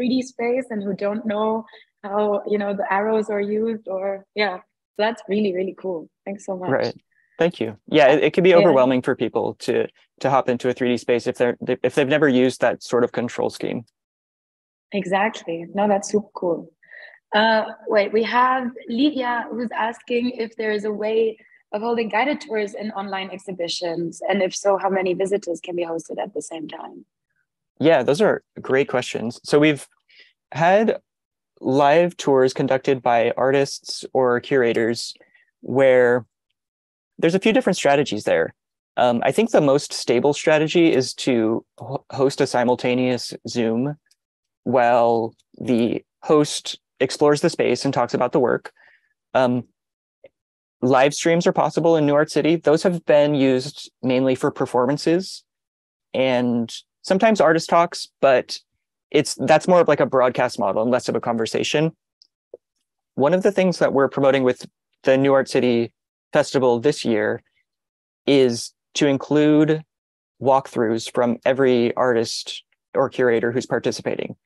3d space and who don't know how you know the arrows are used or yeah so that's really really cool. Thanks so much. Right. Thank you. Yeah it, it can be overwhelming yeah. for people to to hop into a 3d space if they're if they've never used that sort of control scheme. Exactly. No that's super cool. Uh wait we have lydia who's asking if there is a way of holding guided tours and online exhibitions? And if so, how many visitors can be hosted at the same time? Yeah, those are great questions. So we've had live tours conducted by artists or curators where there's a few different strategies there. Um, I think the most stable strategy is to host a simultaneous Zoom while the host explores the space and talks about the work. Um, live streams are possible in New Art City. Those have been used mainly for performances and sometimes artist talks, but it's that's more of like a broadcast model and less of a conversation. One of the things that we're promoting with the New Art City Festival this year is to include walkthroughs from every artist or curator who's participating.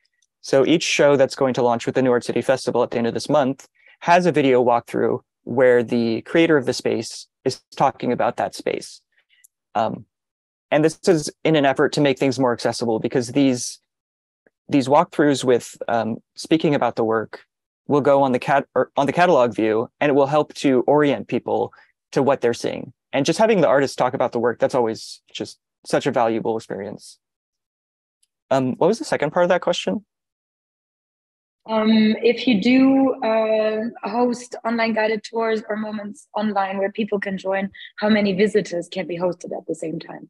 So each show that's going to launch with the New Art City Festival at the end of this month has a video walkthrough where the creator of the space is talking about that space. Um, and this is in an effort to make things more accessible because these these walkthroughs with um, speaking about the work will go on the cat or on the catalog view, and it will help to orient people to what they're seeing. And just having the artist talk about the work that's always just such a valuable experience. Um, what was the second part of that question? Um, if you do uh, host online guided tours or moments online where people can join, how many visitors can be hosted at the same time?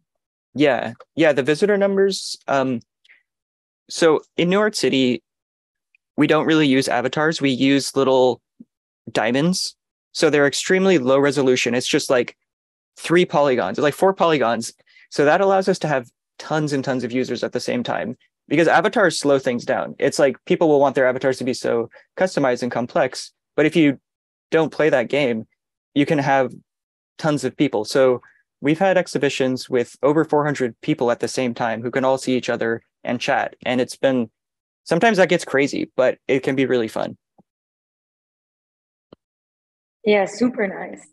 Yeah, yeah, the visitor numbers. Um, so in New Art City, we don't really use avatars. We use little diamonds. So they're extremely low resolution. It's just like three polygons, like four polygons. So that allows us to have tons and tons of users at the same time because avatars slow things down. It's like people will want their avatars to be so customized and complex, but if you don't play that game, you can have tons of people. So we've had exhibitions with over 400 people at the same time who can all see each other and chat. And it's been sometimes that gets crazy, but it can be really fun. Yeah, super nice.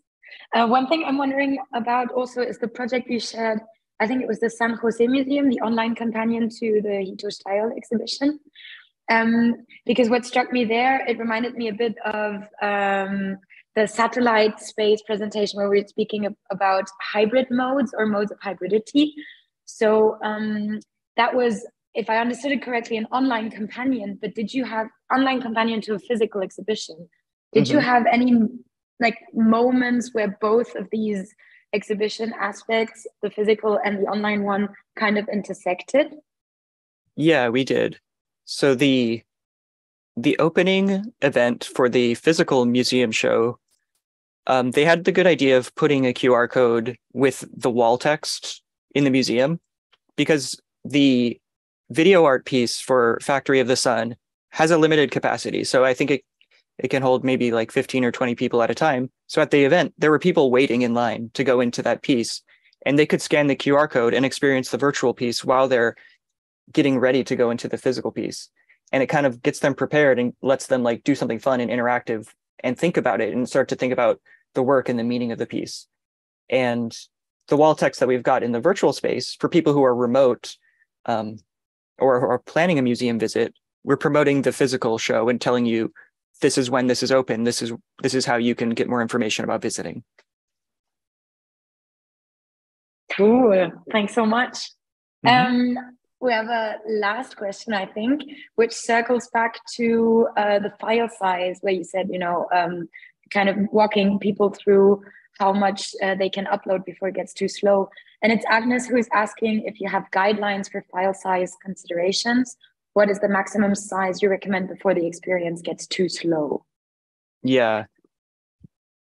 Uh, one thing I'm wondering about also is the project you shared I think it was the San Jose Museum, the online companion to the Hito Steyerl exhibition. Um, because what struck me there, it reminded me a bit of um, the satellite space presentation where we are speaking about hybrid modes or modes of hybridity. So um, that was, if I understood it correctly, an online companion. But did you have online companion to a physical exhibition? Did mm-hmm. you have any like moments where both of these exhibition aspects, the physical and the online one, kind of intersected? Yeah, we did. So the the opening event for the physical museum show, um, they had the good idea of putting a QR code with the wall text in the museum because the video art piece for Factory of the Sun has a limited capacity. So I think it it can hold maybe like 15 or 20 people at a time. So at the event, there were people waiting in line to go into that piece and they could scan the QR code and experience the virtual piece while they're getting ready to go into the physical piece. And it kind of gets them prepared and lets them like do something fun and interactive and think about it and start to think about the work and the meaning of the piece. And the wall text that we've got in the virtual space for people who are remote um, or are planning a museum visit, we're promoting the physical show and telling you this is when this is open. This is this is how you can get more information about visiting. Cool. Thanks so much. Mm-hmm. Um, we have a last question, I think, which circles back to uh, the file size, where you said, you know, um, kind of walking people through how much uh, they can upload before it gets too slow. And it's Agnes who is asking if you have guidelines for file size considerations what is the maximum size you recommend before the experience gets too slow? Yeah.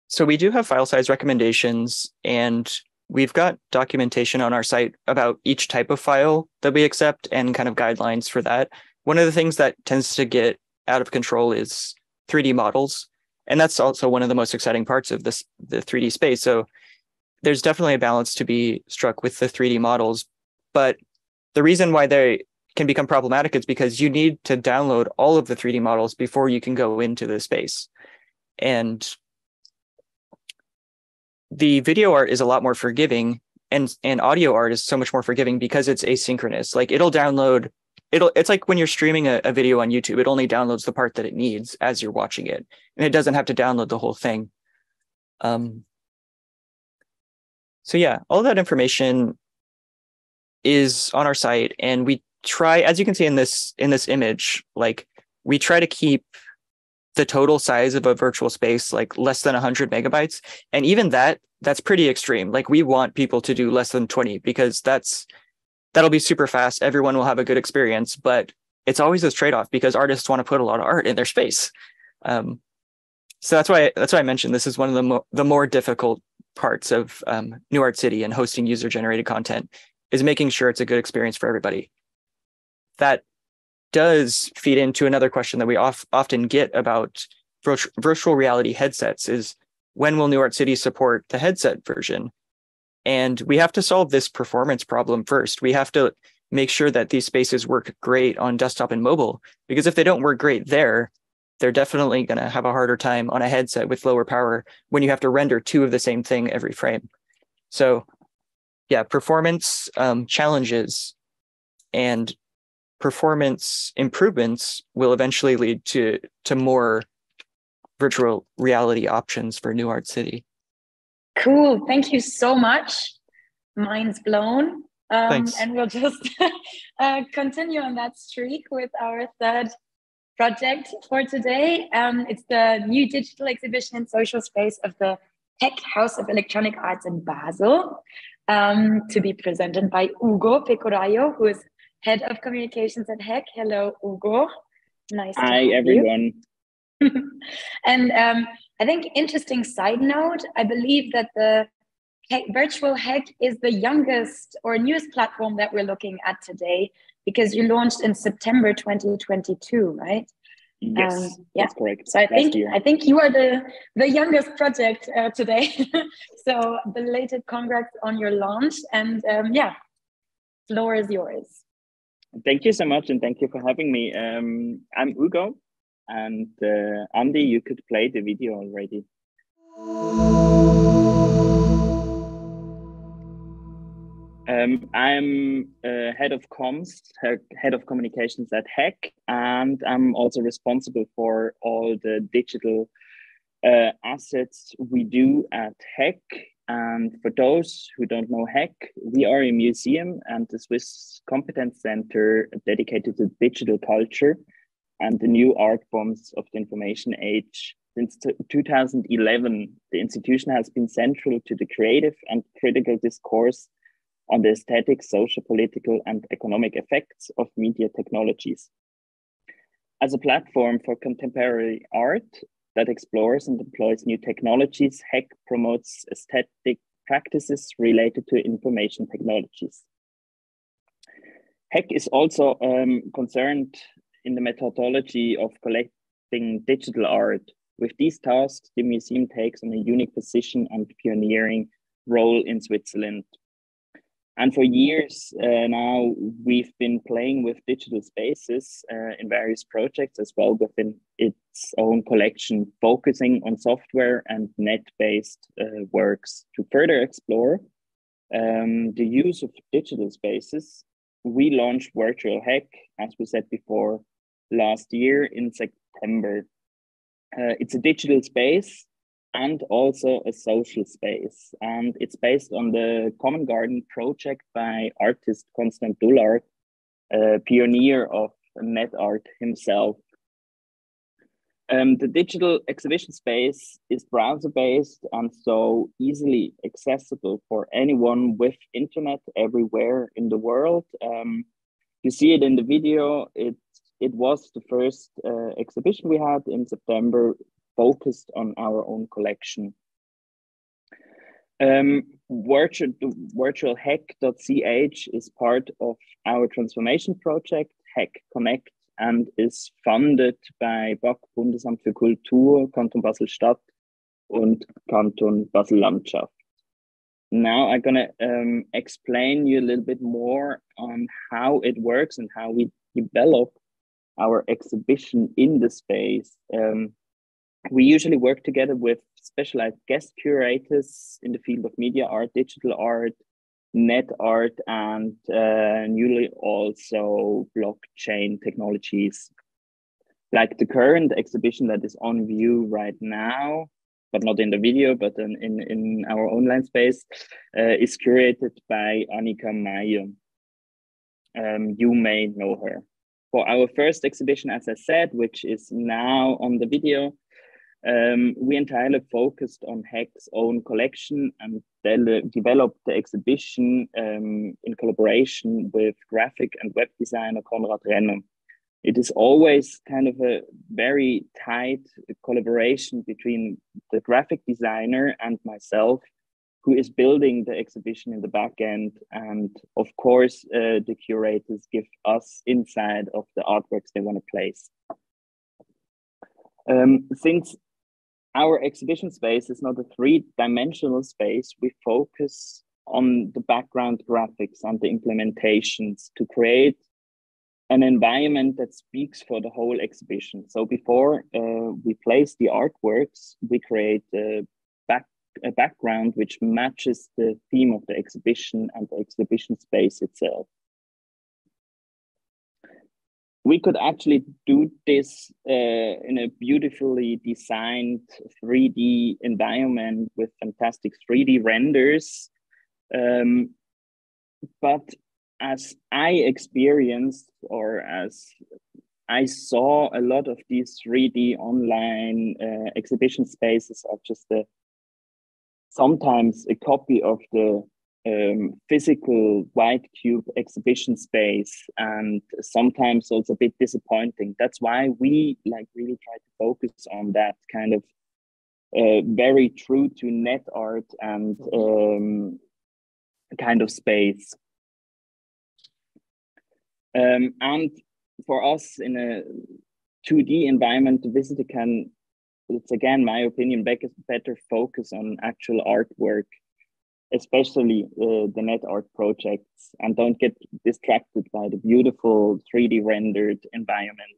So we do have file size recommendations and we've got documentation on our site about each type of file that we accept and kind of guidelines for that. One of the things that tends to get out of control is 3D models. And that's also one of the most exciting parts of this the 3D space. So there's definitely a balance to be struck with the 3D models. But the reason why they can become problematic is because you need to download all of the 3D models before you can go into the space. And the video art is a lot more forgiving and and audio art is so much more forgiving because it's asynchronous. Like it'll download it'll it's like when you're streaming a, a video on YouTube, it only downloads the part that it needs as you're watching it. And it doesn't have to download the whole thing. Um so yeah, all that information is on our site and we try as you can see in this in this image like we try to keep the total size of a virtual space like less than 100 megabytes. And even that that's pretty extreme. Like we want people to do less than 20 because that's that'll be super fast. Everyone will have a good experience but it's always this trade-off because artists want to put a lot of art in their space. Um, so that's why that's why i mentioned this is one of the, mo- the more difficult parts of um, new art city and hosting user generated content is making sure it's a good experience for everybody that does feed into another question that we of, often get about virtual reality headsets is when will New Art City support the headset version? And we have to solve this performance problem first. We have to make sure that these spaces work great on desktop and mobile, because if they don't work great there, they're definitely going to have a harder time on a headset with lower power when you have to render two of the same thing every frame. So, yeah, performance um, challenges and performance improvements will eventually lead to to more virtual reality options for New Art City. Cool. Thank you so much. Mind's blown. Um, Thanks. And we'll just <laughs> uh, continue on that streak with our third project for today. Um, it's the new digital exhibition in social space of the HEK House of Electronic Arts in Basel, um, to be presented by Ugo Pecoraio, who is head of communications at HEK. Hello, Ugo. Nice. Hi, everyone. <laughs> and um, I think interesting side note. I believe that the virtual HEK is the youngest or newest platform that we're looking at today because you launched in September 2022, right? Yes, um, yeah. that's correct. So I think I think you are the the youngest project uh, today. <laughs> so belated congrats on your launch, and um, yeah, floor is yours. Thank you so much, and thank you for having me. Um, I'm Ugo, and uh, Andy, you could play the video already. Um, I'm uh, head of comms, head of communications at HEK, and I'm also responsible for all the digital uh, assets we do at HEK and for those who don't know HEK, we are a museum and the Swiss Competence Center dedicated to digital culture and the new art forms of the information age Since 2011, the institution has been central to the creative and critical discourse on the aesthetic, social, political, and economic effects of media technologies. As a platform for contemporary art that explores and employs new technologies, HEK promotes aesthetic practices related to information technologies. HEK is also um, concerned in the methodology of collecting digital art. With these tasks, the museum takes on a unique position and pioneering role in Switzerland. And for years uh, now, we've been playing with digital spaces uh, in various projects as well within its own collection, focusing on software and net-based uh, works to further explore um, the use of digital spaces. We launched Virtual HEK, as we said before, last year in September. Uh, it's a digital space and also a social space. And it's based on the Common Garden project by artist Constant Dullaart, a pioneer of net art himself. Um, the digital exhibition space is browser based and so easily accessible for anyone with internet everywhere in the world. Um, you see it in the video. It it was the first uh, exhibition we had in September focused on our own collection. Um, virtual, virtualhek.ch is part of our transformation project, HEK Connect, and is funded by BAK Bundesamt für Kultur, Kanton Basel-Stadt und Kanton Basel-Landschaft. Now I'm gonna um, explain you a little bit more on how it works and how we develop our exhibition in the space. Um, we usually work together with specialized guest curators in the field of media art, digital art, net art, and uh, newly also blockchain technologies. Like the current exhibition that is on view right now, but not in the video, but in, in, in our online space, uh, is curated by Anika Meier. Um, you may know her. For our first exhibition, as I said, which is now on the video, um, we entirely focused on HEK's own collection and de developed the exhibition um, in collaboration with graphic and web designer Konrad Renner. It is always kind of a very tight collaboration between the graphic designer and myself, who is building the exhibition in the back end. And of course, uh, the curators give us insight of the artworks they want to place. Um, since our exhibition space is not a three-dimensional space. We focus on the background graphics and the implementations to create an environment that speaks for the whole exhibition. So before uh, we place the artworks, we create a, back, a background which matches the theme of the exhibition and the exhibition space itself we could actually do this uh, in a beautifully designed 3D environment with fantastic 3D renders. Um, but as I experienced, or as I saw a lot of these 3D online uh, exhibition spaces are just a, sometimes a copy of the um, physical white cube exhibition space and sometimes also a bit disappointing. That's why we like really try to focus on that kind of uh, very true to net art and um, kind of space. Um, and for us in a 2D environment, the visitor can, it's again my opinion, better focus on actual artwork especially uh, the net art projects and don't get distracted by the beautiful 3d rendered environment.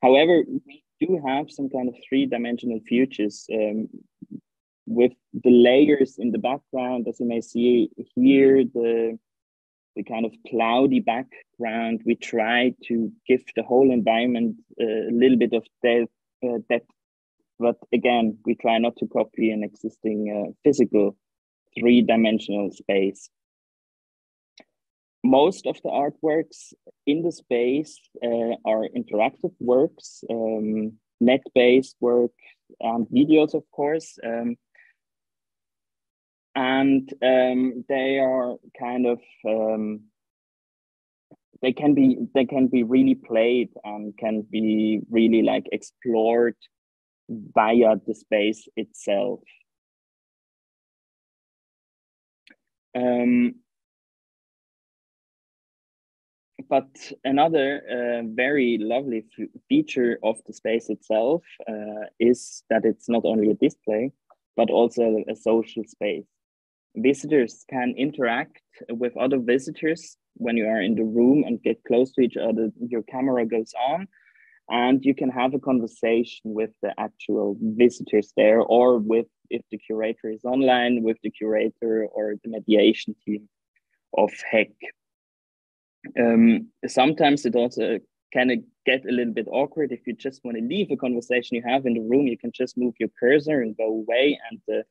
However we do have some kind of three-dimensional futures um, with the layers in the background. As you may see here the the kind of cloudy background we try to give the whole environment uh, a little bit of depth, uh, depth. But again we try not to copy an existing uh, physical three-dimensional space. Most of the artworks in the space uh, are interactive works, um, net-based work, and videos, of course. Um, and um, they are kind of um, they can be they can be really played and can be really like explored via the space itself. Um, but another uh, very lovely feature of the space itself uh, is that it's not only a display, but also a social space. Visitors can interact with other visitors when you are in the room and get close to each other. Your camera goes on, and you can have a conversation with the actual visitors there, or with if the curator is online, with the curator or the mediation team of HEK um, sometimes it also kind of get a little bit awkward if you just want to leave a conversation you have in the room. You can just move your cursor and go away, and the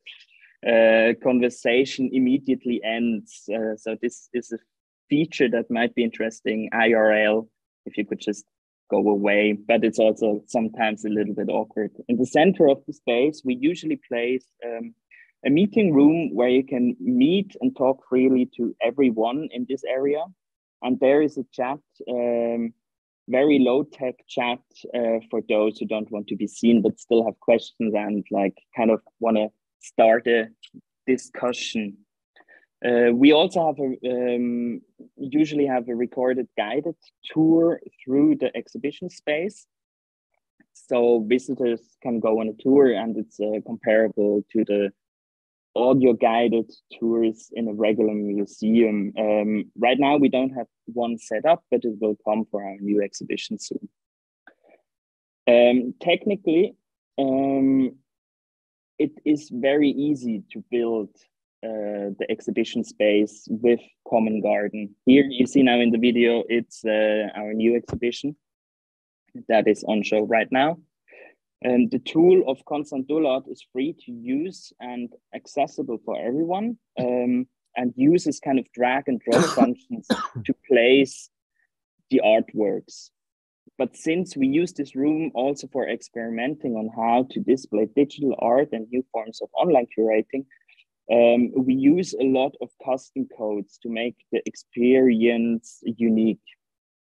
uh, conversation immediately ends. Uh, so this is a feature that might be interesting IRL if you could just go away, but it's also sometimes a little bit awkward. In the center of the space, we usually place um, a meeting room where you can meet and talk freely to everyone in this area and there is a chat um, very low tech chat uh, for those who don't want to be seen but still have questions and like kind of want to start a discussion uh, we also have a um, usually have a recorded guided tour through the exhibition space so visitors can go on a tour and it's uh, comparable to the audio guided tours in a regular museum. Um, right now, we don't have one set up, but it will come for our new exhibition soon. Um, technically, um, it is very easy to build uh, the exhibition space with Common Garden. Here you see now in the video, it's uh, our new exhibition that is on show right now. And the tool of Constant Dullaart is free to use and accessible for everyone um, and uses kind of drag and drop <coughs> functions to place the artworks. But since we use this room also for experimenting on how to display digital art and new forms of online curating, um, we use a lot of custom codes to make the experience unique.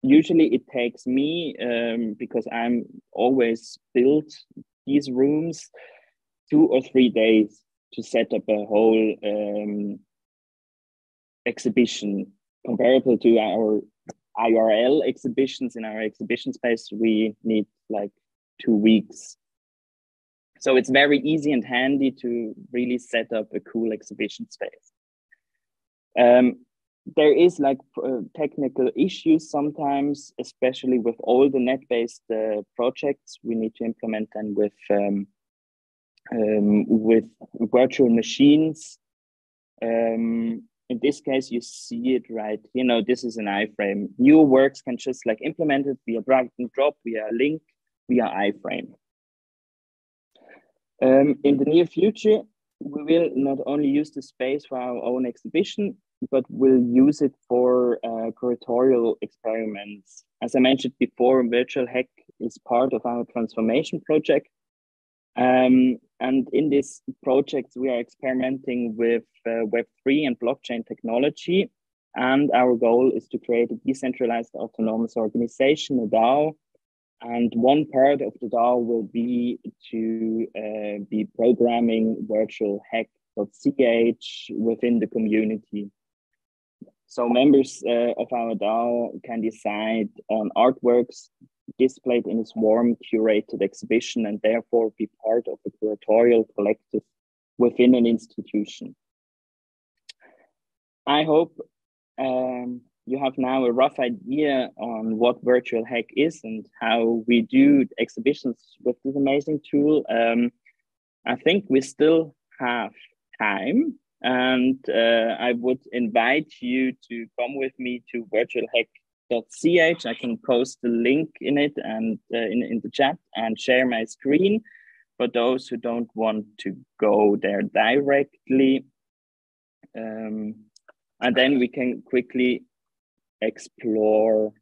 Usually it takes me um, because i'm always built these rooms two or three days to set up a whole um, exhibition. Comparable to our irl exhibitions in our exhibition space we need like two weeks so it's very easy and handy to really set up a cool exhibition space um, there is like uh, technical issues sometimes, especially with all the net-based uh, projects we need to implement and with um, um, with virtual machines. Um, in this case, you see it right. You know, this is an iframe. New works can just like implement it via drag and drop, via link, via iframe. Um, in the near future, we will not only use the space for our own exhibition, but we'll use it for uh, curatorial experiments. As I mentioned before, Virtual HEK is part of our transformation project. Um, and in this project, we are experimenting with uh, Web3 and blockchain technology. And our goal is to create a decentralized autonomous organization, a DAO. And one part of the DAO will be to uh, be programming virtual HEC.ch within the community. So members uh, of our DAO can decide on artworks displayed in a swarm curated exhibition and therefore be part of a curatorial collective within an institution. I hope um, you have now a rough idea on what Virtual HEK is and how we do exhibitions with this amazing tool. Um, I think we still have time and uh, I would invite you to come with me to virtualhek.ch. I can post the link in it and uh, in, in the chat and share my screen for those who don't want to go there directly. Um, and then we can quickly explore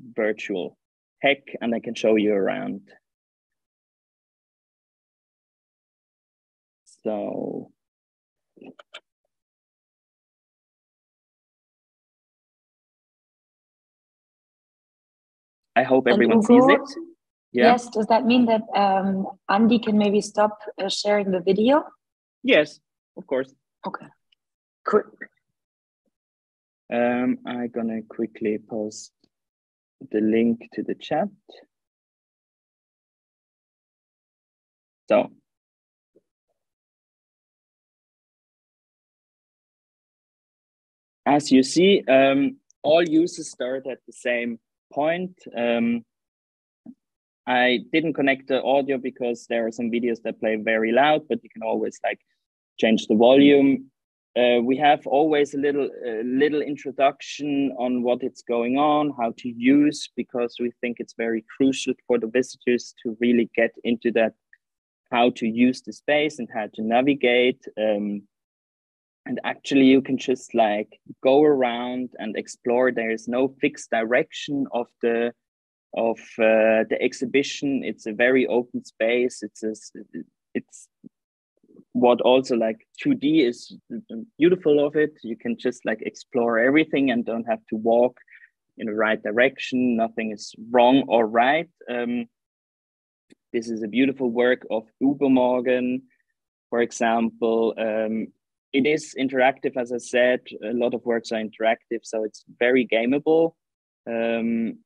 Virtual HEK and I can show you around. So I hope everyone sees it. Yeah. Yes. Does that mean that um, Andy can maybe stop uh, sharing the video? Yes, of course. Okay. Cool. Um, I'm gonna quickly post the link to the chat. So. As you see, um, all users start at the same point. Um, I didn't connect the audio because there are some videos that play very loud, but you can always like change the volume. Uh, we have always a little uh, little introduction on what it's going on, how to use, because we think it's very crucial for the visitors to really get into that, how to use the space and how to navigate. Um, and actually, you can just like go around and explore. There is no fixed direction of the of uh, the exhibition. It's a very open space. It's a, what also like 2D is beautiful of it. You can just like explore everything and don't have to walk in the right direction. Nothing is wrong or right. Um, this is a beautiful work of Übermorgen, for example. Um, it is interactive, as I said. A lot of works are interactive, so it's very gameable. Um,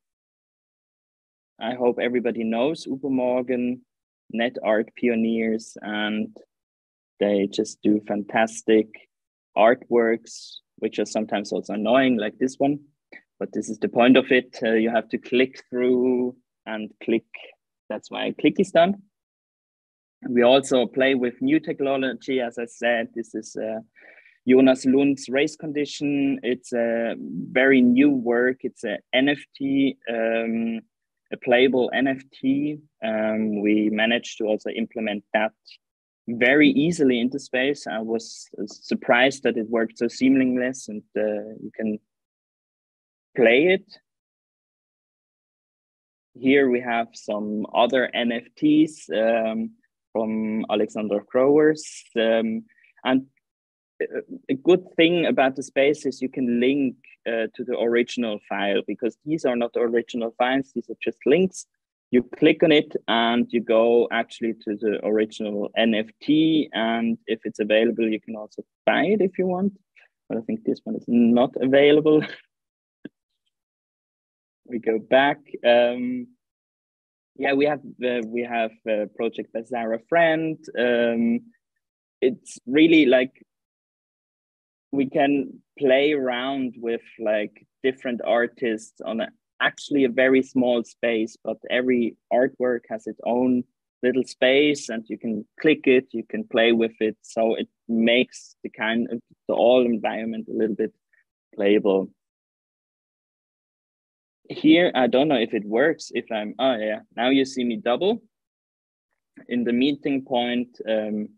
I hope everybody knows Übermorgen, Net Art Pioneers, and they just do fantastic artworks, which are sometimes also annoying, like this one. But this is the point of it. Uh, you have to click through and click. That's why click is done. We also play with new technology. As I said, this is uh, Jonas Lund's race condition. It's a very new work. It's a NFT um, a playable NFT. Um, we managed to also implement that very easily into space. I was surprised that it worked so seamless and uh, you can play it. Here we have some other NFTs um, from Alexander Growers. Um, and a good thing about the space is you can link uh, to the original file because these are not original files, these are just links. You click on it and you go actually to the original NFT. And if it's available, you can also buy it if you want. But I think this one is not available. <laughs> we go back. Um, yeah, we have uh, we have a project by Sarah Friend. Um, it's really like we can play around with like different artists on actually a very small space, but every artwork has its own little space and you can click it, you can play with it. So it makes the kind of the all environment a little bit playable. Here, I don't know if it works. If I'm, oh yeah, now you see me double. In the meeting point, um,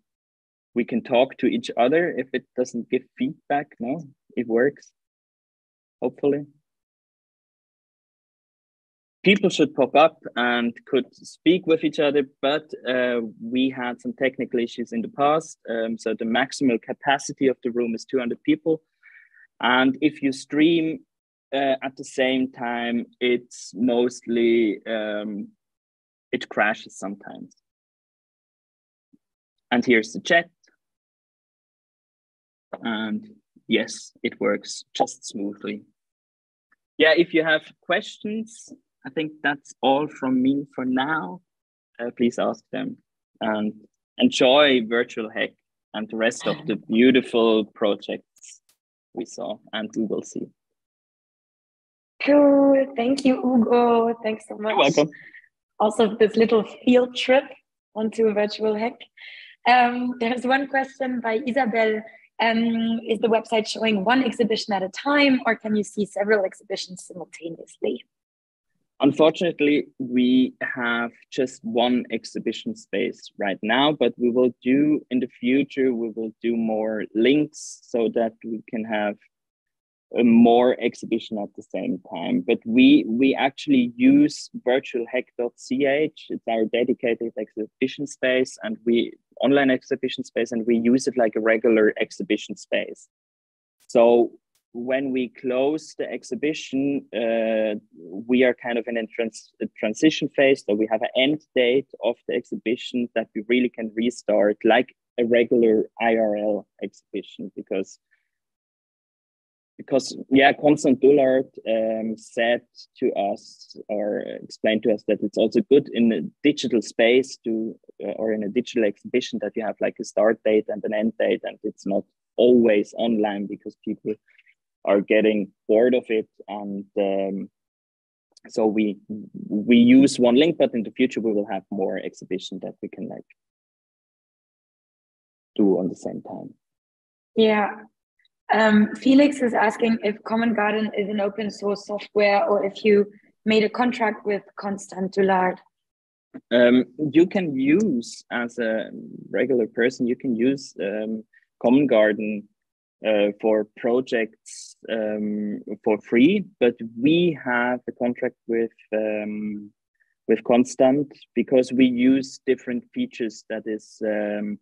we can talk to each other if it doesn't give feedback no it works hopefully people should pop up and could speak with each other but uh, we had some technical issues in the past um, so the maximal capacity of the room is 200 people. And if you stream uh, at the same time it's mostly um, it crashes sometimes. And here's the chat. And yes, it works just smoothly. Yeah, if you have questions, I think that's all from me for now. Uh, please ask them and enjoy Virtual HEK and the rest of the beautiful projects we saw and we will see. Cool. Thank you, Ugo. Thanks so much. You're welcome. Also, this little field trip onto Virtual HEK. Um, there's one question by Isabel um, is the website showing one exhibition at a time, or can you see several exhibitions simultaneously? Unfortunately, we have just one exhibition space right now, but we will do in the future, we will do more links so that we can have a more exhibition at the same time. But we we actually use virtualhek.ch. It's our dedicated exhibition space, and we online exhibition space and we use it like a regular exhibition space. So when we close the exhibition, uh, we are kind of in a, trans- a transition phase. So we have an end date of the exhibition that we really can restart like a regular IRL exhibition because because yeah, Constant Dullaart um, said to us or explained to us that it's also good in a digital space to uh, or in a digital exhibition that you have like a start date and an end date, and it's not always online because people are getting bored of it. And um, so we we use one link but in the future we will have more exhibition that we can like do on the same time. Yeah. Um, felix is asking if common garden is an open source software or if you made a contract with Constant Dullaart um, you can use as a regular person you can use um, common garden uh, for projects um, for free, but we have a contract with um, with Constant because we use different features. That is, um,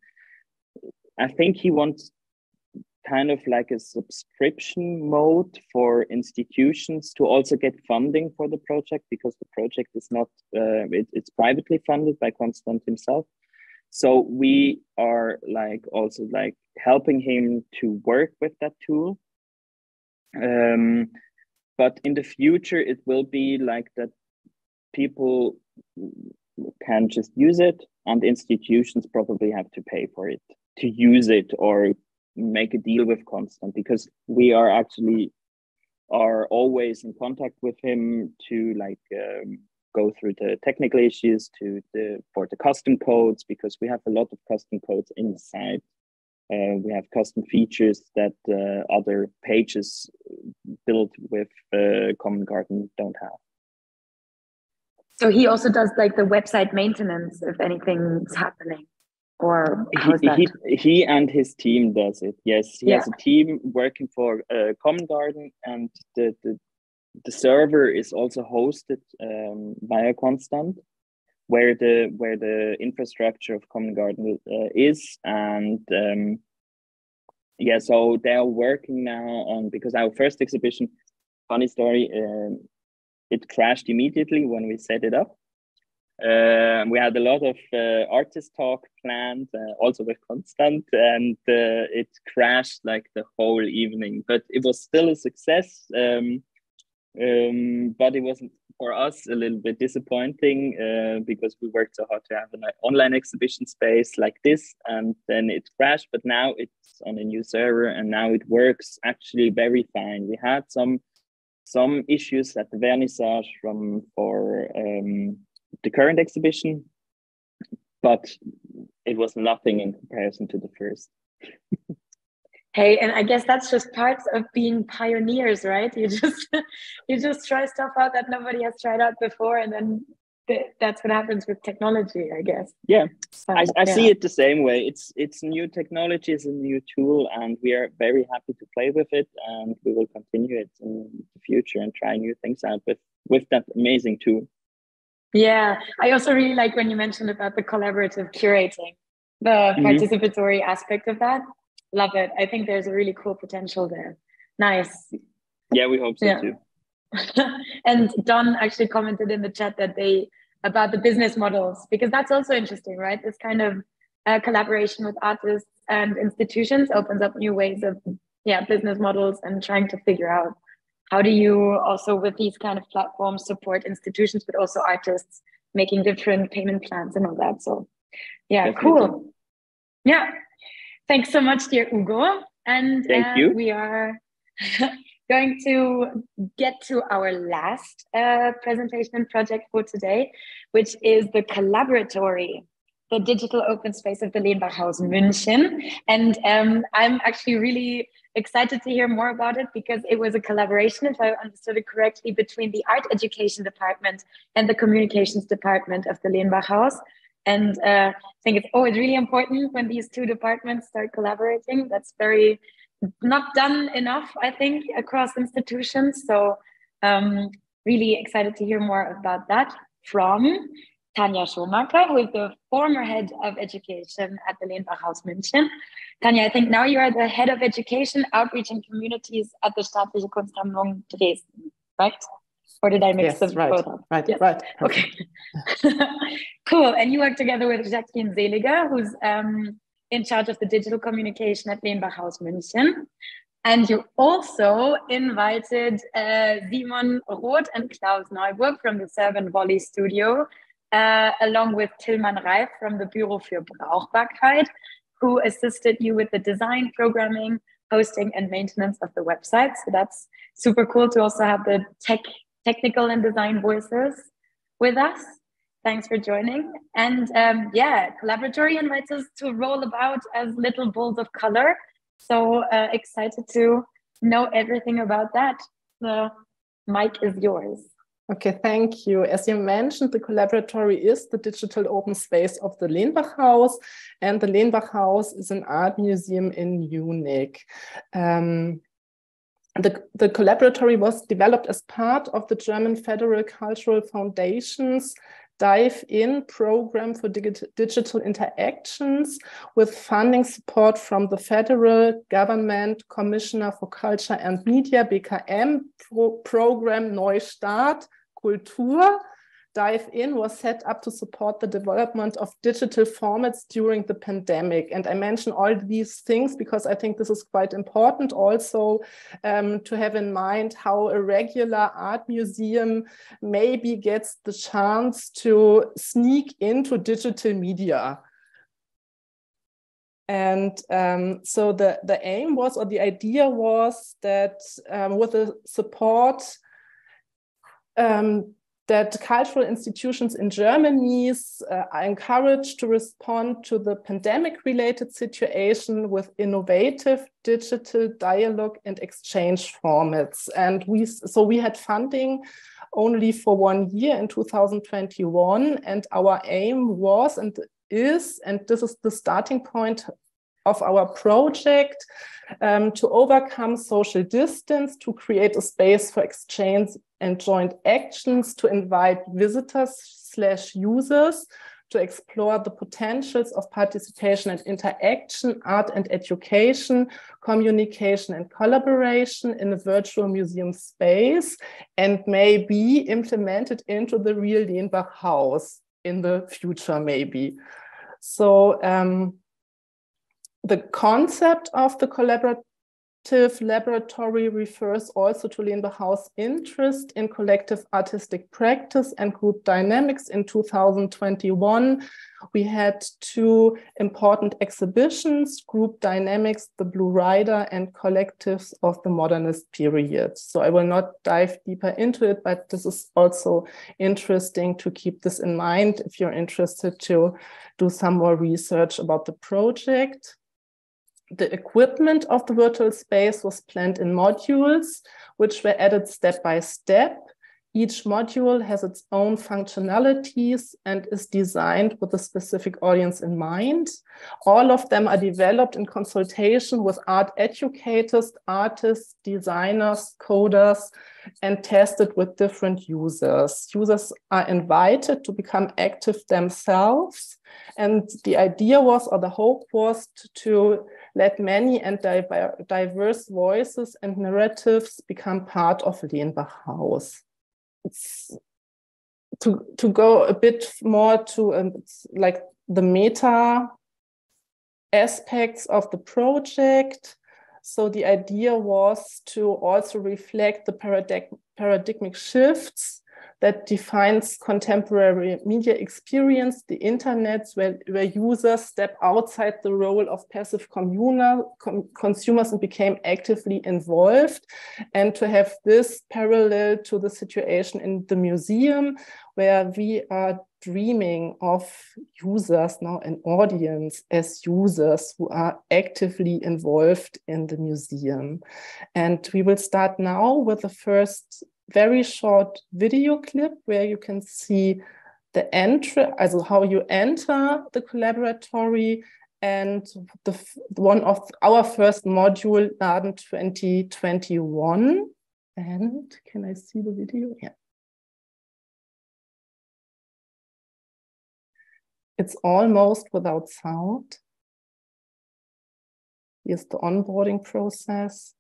I think he wants kind of like a subscription mode for institutions to also get funding for the project because the project is not uh, it, it's privately funded by Constant himself. So we are like also like helping him to work with that tool. Um, but in the future, it will be like that people can just use it and institutions probably have to pay for it to use it or make a deal with constant because we are actually are always in contact with him to like um, go through the technical issues to the for the custom codes because we have a lot of custom codes inside uh, we have custom features that uh, other pages built with uh, Common Garden don't have. So he also does like the website maintenance if anything's happening, or he, that? He, he and his team does it. Yes, he Yeah. has a team working for uh, Common Garden, and the, the the server is also hosted um, via Constant where the where the infrastructure of Common Garden uh, is, and um, yeah, so they are working now on because our first exhibition, funny story, um, it crashed immediately when we set it up. Uh, we had a lot of uh, artist talk planned, uh, also with Constant, and uh, it crashed like the whole evening. But it was still a success. Um, um, but it wasn't for us a little bit disappointing uh, because we worked so hard to have an online exhibition space like this and then it crashed but now it's on a new server and now it works actually very fine. We had some some issues at the vernissage from for um, the current exhibition but it was nothing in comparison to the first <laughs> Hey, and I guess that's just part of being pioneers, right? You just <laughs> you just try stuff out that nobody has tried out before, and then th- that's what happens with technology, I guess. yeah So, I, I yeah. see it the same way. It's it's new technology, is a new tool, and we are very happy to play with it, and we will continue it in the future and try new things out with with that amazing tool. Yeah, I also really like when you mentioned about the collaborative curating, the Mhm. participatory aspect of that. Love it. I think there's a really cool potential there. Nice. Yeah, we hope so Yeah. too. <laughs> and Don actually commented in the chat that they about the business models because that's also interesting, right? This kind of uh, collaboration with artists and institutions opens up new ways of yeah business models and trying to figure out how do you also with these kind of platforms support institutions but also artists making different payment plans and all that. So yeah, Definitely. cool. Yeah. Thanks so much, dear Ugo. And Thank uh, you. we are <laughs> going to get to our last uh, presentation project for today, which is the Collaboratory, the digital open space of the Lenbachhaus München. And um, I'm actually really excited to hear more about it because it was a collaboration, if I understood it correctly, between the art education department and the communications department of the Lenbachhaus. And uh, I think it's always really important when these two departments start collaborating. That's very not done enough, I think, across institutions. So um, really excited to hear more about that from Tanja Schomaker, who is the former head of education at the Lenbachhaus München. Tanja, I think now you are the head of education, outreach and communities at the Staatliche Kunstsammlung Dresden, right? Or did I mix yes, them right, both up? Right, yes. right. Okay. <laughs> cool. And you work together with Jacqueline Seliger, who's um, in charge of the digital communication at Lenbachhaus München. And you also invited uh, Simon Roth and Klaus Neuburg from the Servant Volley Studio, uh, along with Tilman Reif from the Büro für Brauchbarkeit, who assisted you with the design, programming, hosting, and maintenance of the website. So that's super cool to also have the tech, technical and design voices with us. Thanks for joining. And um, yeah, Collaboratory invites us to roll about as little balls of color so uh, excited to know everything about that. The mic is yours. Okay, thank you. As you mentioned, the collaboratory is the digital open space of the Lenbach House, and the Lenbach House is an art museum in Munich. Um, the, the collaboratory was developed as part of the German Federal Cultural Foundation's dive in program for digital interactions with funding support from the federal government commissioner for culture and media bkm pro program neustart kultur dive in was set up to support the development of digital formats during the pandemic. And I mention all these things because I think this is quite important also um, to have in mind how a regular art museum maybe gets the chance to sneak into digital media. And um, so the, the aim was, or the idea was that um, with the support um, that cultural institutions in Germany uh, are encouraged to respond to the pandemic related situation with innovative digital dialogue and exchange formats. And we, so we had funding only for one year in 2021. And our aim was and is, and this is the starting point of our project um, to overcome social distance, to create a space for exchange and joint actions, to invite visitors slash users to explore the potentials of participation and interaction, art and education, communication and collaboration in a virtual museum space, and may be implemented into the real Lenbach House in the future, maybe. So um, the concept of the collaborative laboratory refers also to Lenbachhaus' interest in collective artistic practice and group dynamics. In 2021, we had two important exhibitions, Group Dynamics, The Blue Rider, and Collectives of the Modernist Period. So I will not dive deeper into it, but this is also interesting to keep this in mind if you're interested to do some more research about the project the equipment of the virtual space was planned in modules, which were added step by step. Each module has its own functionalities and is designed with a specific audience in mind. All of them are developed in consultation with art educators, artists, designers, coders, and tested with different users. Users are invited to become active themselves. And the idea was, or the hope was, to let many and diverse voices and narratives become part of Lenbachhaus. It's to, to go a bit more to um, like the meta aspects of the project. So the idea was to also reflect the paradig paradigmic shifts that defines contemporary media experience, the internet, where, where users step outside the role of passive communal, com consumers and became actively involved, and to have this parallel to the situation in the museum, where we are dreaming of users now an audience as users who are actively involved in the museum. And we will start now with the first very short video clip where you can see the entry, also how you enter the collaboratory and the one of our first module, Laden 2021. And can I see the video? Yeah. It's almost without sound. Here's the onboarding process.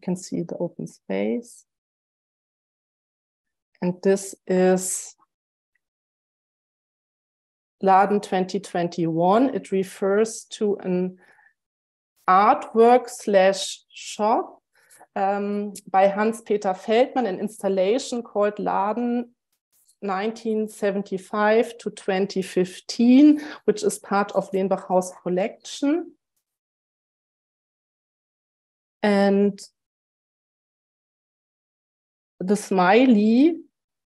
You can see the open space. And this is Laden 2021. It refers to an artwork slash shop um, by Hans-Peter Feldmann, an installation called Laden 1975 to 2015, which is part of Lenbach House collection. And the smiley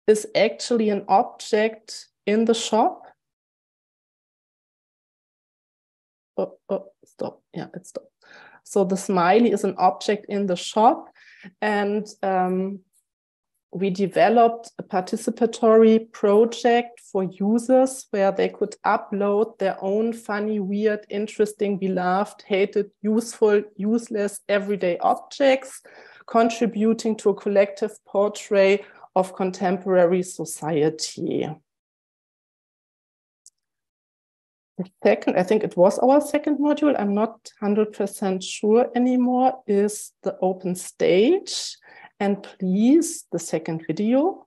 is actually an object in the shop. Oh, oh, stop. Yeah, it stopped. So the smiley is an object in the shop. And um, we developed a participatory project for users where they could upload their own funny, weird, interesting, beloved, hated, useful, useless, everyday objects, contributing to a collective portrait of contemporary society. The second, I think it was our second module, I'm not 100% sure anymore, is the open stage. And please, the second video.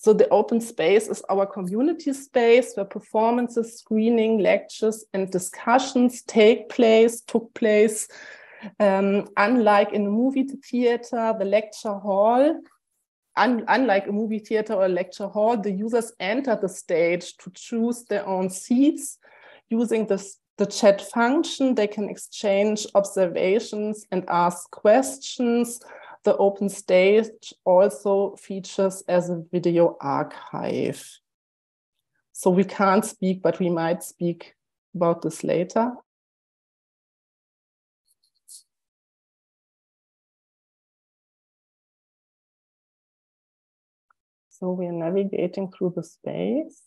So the open space is our community space where performances, screening, lectures, and discussions take place, took place. Um, unlike in a movie theater, the lecture hall, un unlike a movie theater or lecture hall, the users enter the stage to choose their own seats. Using the chat function, they can exchange observations and ask questions the open stage also features as a video archive. So we can't speak, but we might speak about this later. So we are navigating through the space.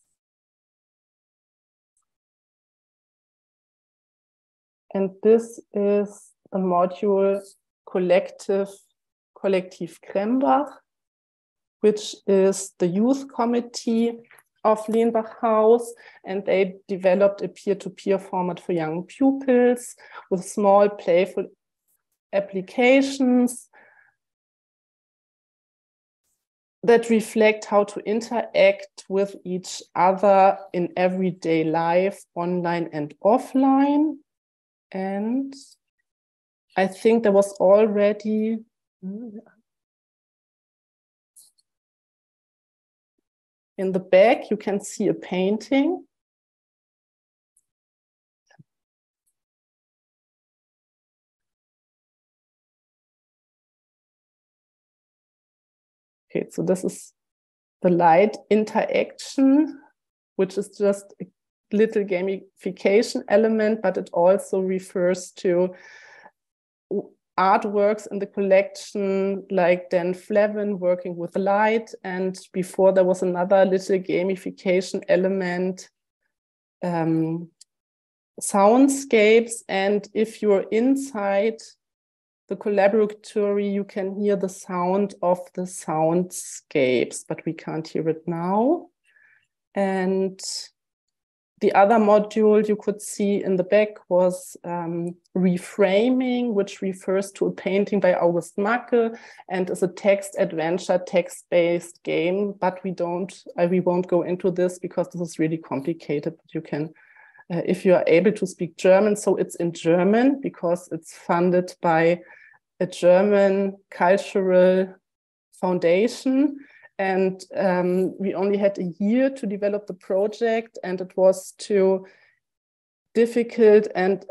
And this is a module collective Kollektiv Krembach, which is the youth committee of Lenbach House, and they developed a peer-to-peer -peer format for young pupils with small playful applications that reflect how to interact with each other in everyday life, online and offline. And I think there was already in the back, you can see a painting. Okay, so this is the light interaction, which is just a little gamification element, but it also refers to artworks in the collection, like Dan Flavin working with light. And before there was another little gamification element, um, soundscapes. And if you're inside the collaboratory, you can hear the sound of the soundscapes, but we can't hear it now. And the other module you could see in the back was um, reframing, which refers to a painting by August Macke and is a text adventure, text-based game. But we don't, uh, we won't go into this because this is really complicated. But you can, uh, if you are able to speak German, so it's in German because it's funded by a German cultural foundation and um, we only had a year to develop the project, and it was too difficult and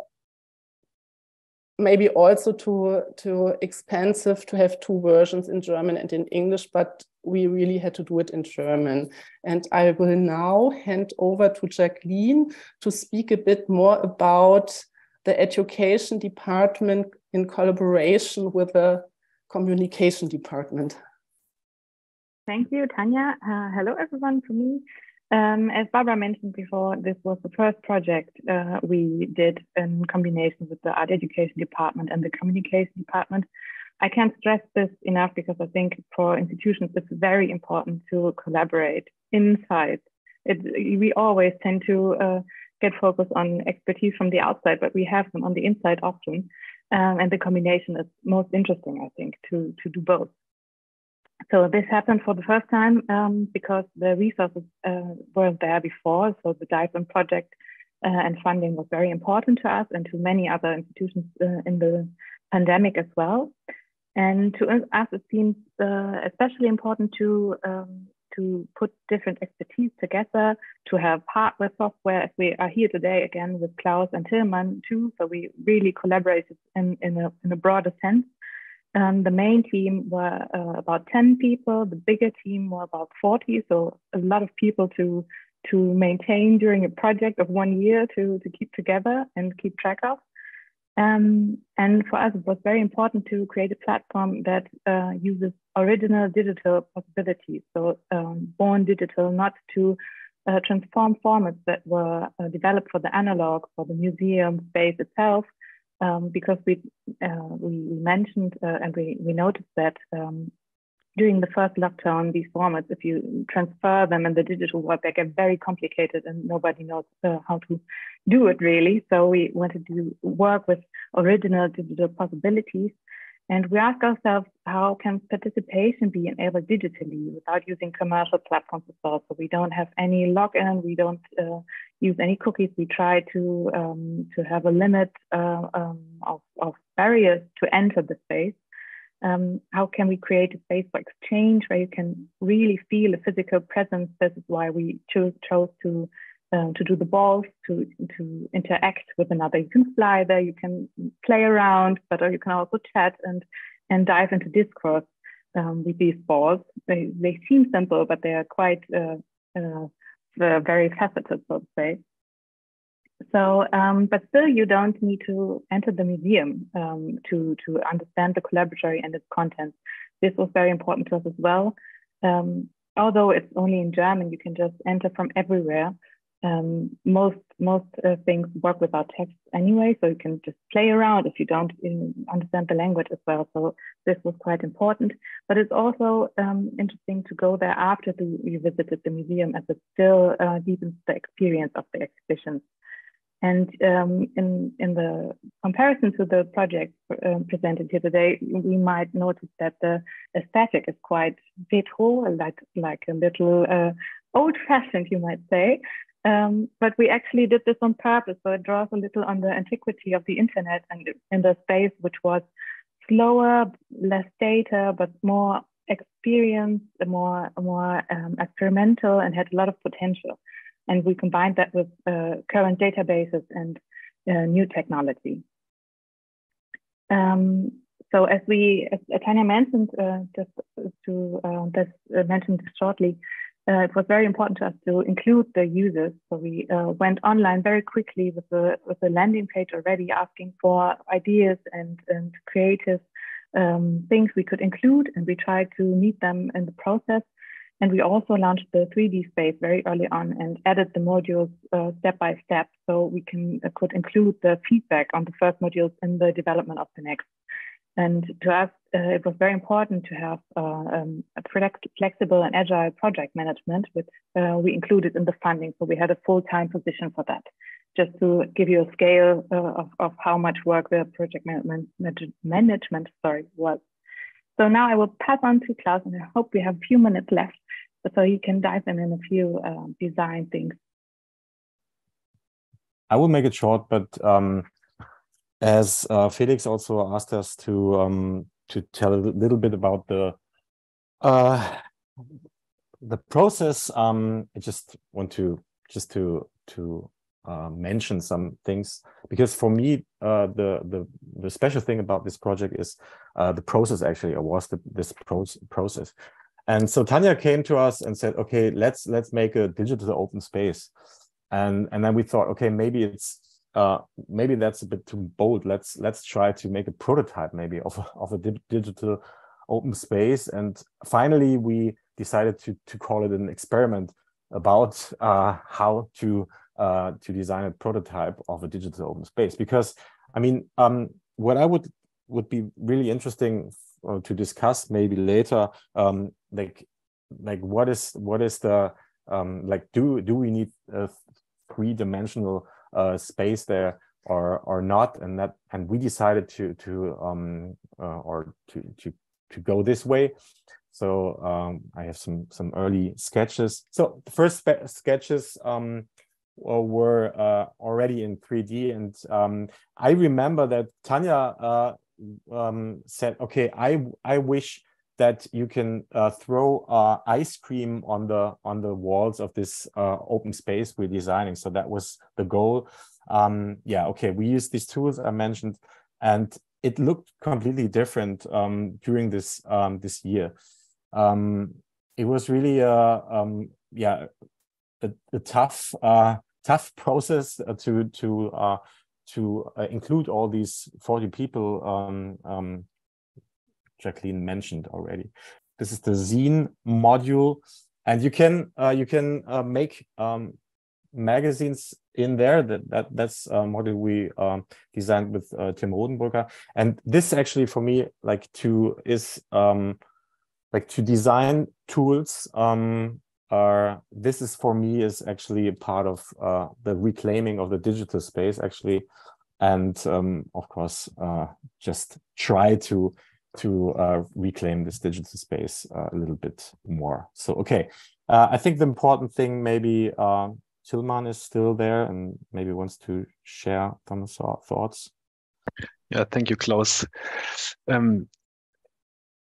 maybe also too too expensive to have two versions in German and in English, but we really had to do it in German. And I will now hand over to Jacqueline to speak a bit more about the education department in collaboration with the communication department. Thank you, Tanja. Uh, hello, everyone, from me. Um, as Barbara mentioned before, this was the first project uh, we did in combination with the art education department and the communication department. I can't stress this enough because I think for institutions it's very important to collaborate inside. It, we always tend to uh, get focused on expertise from the outside, but we have them on the inside often. Um, and the combination is most interesting, I think, to, to do both. So this happened for the first time um, because the resources uh, weren't there before. So the DIFM project uh, and funding was very important to us and to many other institutions uh, in the pandemic as well. And to us, it seems uh, especially important to um, to put different expertise together, to have hardware, software, as we are here today again with Klaus and Tillman too. So we really collaborated in, in, a, in a broader sense. Um, the main team were uh, about 10 people, the bigger team were about 40, so a lot of people to, to maintain during a project of one year to, to keep together and keep track of. Um, and for us, it was very important to create a platform that uh, uses original digital possibilities. So um, born digital, not to uh, transform formats that were uh, developed for the analog, for the museum space itself, um, because we, uh, we, we mentioned uh, and we, we noticed that um, during the first lockdown, these formats, if you transfer them in the digital world, they get very complicated and nobody knows uh, how to do it really. So we wanted to work with original digital possibilities. And we ask ourselves, how can participation be enabled digitally without using commercial platforms as well? So we don't have any login, we don't uh, use any cookies. We try to um, to have a limit uh, um, of, of barriers to enter the space. Um, how can we create a space for exchange where you can really feel a physical presence? This is why we chose, chose to um, to do the balls, to, to interact with another. You can fly there, you can play around, but you can also chat and, and dive into discourse um, with these balls. They, they seem simple, but they are quite uh, uh, very faceted, so to say. So, um, but still, you don't need to enter the museum um, to, to understand the collaboratory and its contents. This was very important to us as well. Um, although it's only in German, you can just enter from everywhere um, most most uh, things work without text anyway, so you can just play around if you don't understand the language as well. So this was quite important, but it's also um, interesting to go there after the, you visited the museum, as it still uh, deepens the experience of the exhibitions. And um, in in the comparison to the project uh, presented here today, we might notice that the aesthetic is quite retro, like like a little uh, old-fashioned, you might say. Um, but we actually did this on purpose. So it draws a little on the antiquity of the internet and in the space, which was slower, less data, but more experience, more, more um, experimental and had a lot of potential. And we combined that with uh, current databases and uh, new technology. Um, so as we, as Tanja mentioned, uh, just to uh, uh, mentioned shortly, uh, it was very important to us to include the users. So we uh, went online very quickly with the with the landing page already, asking for ideas and and creative um, things we could include, and we tried to meet them in the process. And we also launched the 3D space very early on and added the modules uh, step by step, so we can uh, could include the feedback on the first modules in the development of the next. And to us, uh, it was very important to have uh, um, a flexible and agile project management, which uh, we included in the funding. So we had a full-time position for that, just to give you a scale uh, of, of how much work the project management, management sorry, was. So now I will pass on to Klaus, and I hope we have a few minutes left, so you can dive in in a few um, design things. I will make it short, but um, as uh, Felix also asked us to um, to tell a little bit about the uh, the process, um, I just want to just to to uh, mention some things. Because for me uh, the the the special thing about this project is uh, the process actually or was the, this pro process. And so Tanja came to us and said okay let's let's make a digital open space. And and then we thought okay maybe it's uh, maybe that's a bit too bold. Let's let's try to make a prototype maybe of a, <laughs> of a di digital open space. And finally, we decided to to call it an experiment about uh, how to uh, to design a prototype of a digital open space. Because I mean, um, what I would would be really interesting uh, to discuss maybe later, um, like like what is what is the um, like do do we need a three dimensional uh, space there or or not and that and we decided to to um uh, or to to to go this way. So um i have some some early sketches. So the first sketches um were uh, already in 3d and um i remember that Tanja uh um said okay i i wish that you can uh, throw uh, ice cream on the on the walls of this uh, open space we're designing. So that was the goal. Um, yeah, okay, we used these tools I mentioned, and it looked completely different um, during this um, this year. Um, it was really a um, yeah a, a tough uh, tough <laughs> process uh, to to uh, to include all these 40 people um, Jacqueline mentioned already. This is the zine module, and you can uh, you can uh, make um, magazines in there. That, that that's a module we um, designed with uh, Tim Rodenbröker, And this actually for me like to is um, like to design tools um, are this is for me is actually a part of uh, the reclaiming of the digital space actually and um, of course uh, just try to to uh, reclaim this digital space uh, a little bit more. So, okay, uh, I think the important thing maybe uh, Tilman is still there and maybe wants to share some thoughts. Yeah, thank you, Klaus. Um,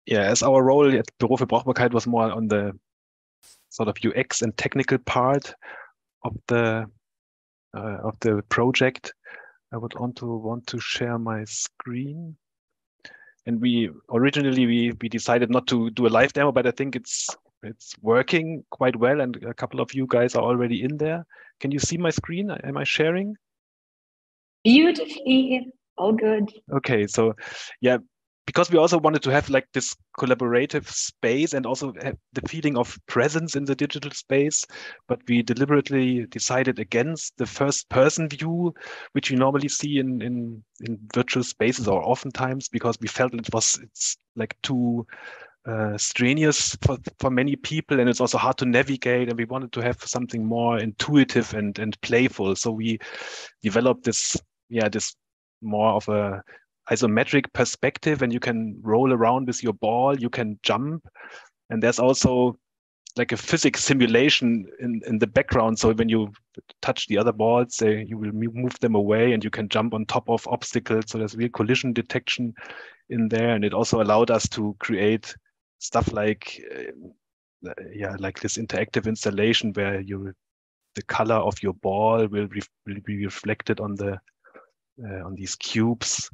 yeah, as our role at Büro für Brauchbarkeit was more on the sort of UX and technical part of the uh, of the project, I would want to want to share my screen and we originally we we decided not to do a live demo, but I think it's it's working quite well, and a couple of you guys are already in there. Can you see my screen? Am I sharing? Beautifully, all good. Okay, so yeah, because we also wanted to have like this collaborative space and also the feeling of presence in the digital space but we deliberately decided against the first person view which you normally see in in, in virtual spaces or oftentimes because we felt it was it's like too uh, strenuous for, for many people and it's also hard to navigate and we wanted to have something more intuitive and and playful. So we developed this yeah this more of a isometric perspective and you can roll around with your ball, you can jump. And there's also like a physics simulation in, in the background. So when you touch the other balls, they, you will move them away and you can jump on top of obstacles. So there's real collision detection in there. And it also allowed us to create stuff like, uh, yeah, like this interactive installation where you, the color of your ball will, re will be reflected on the uh, on these cubes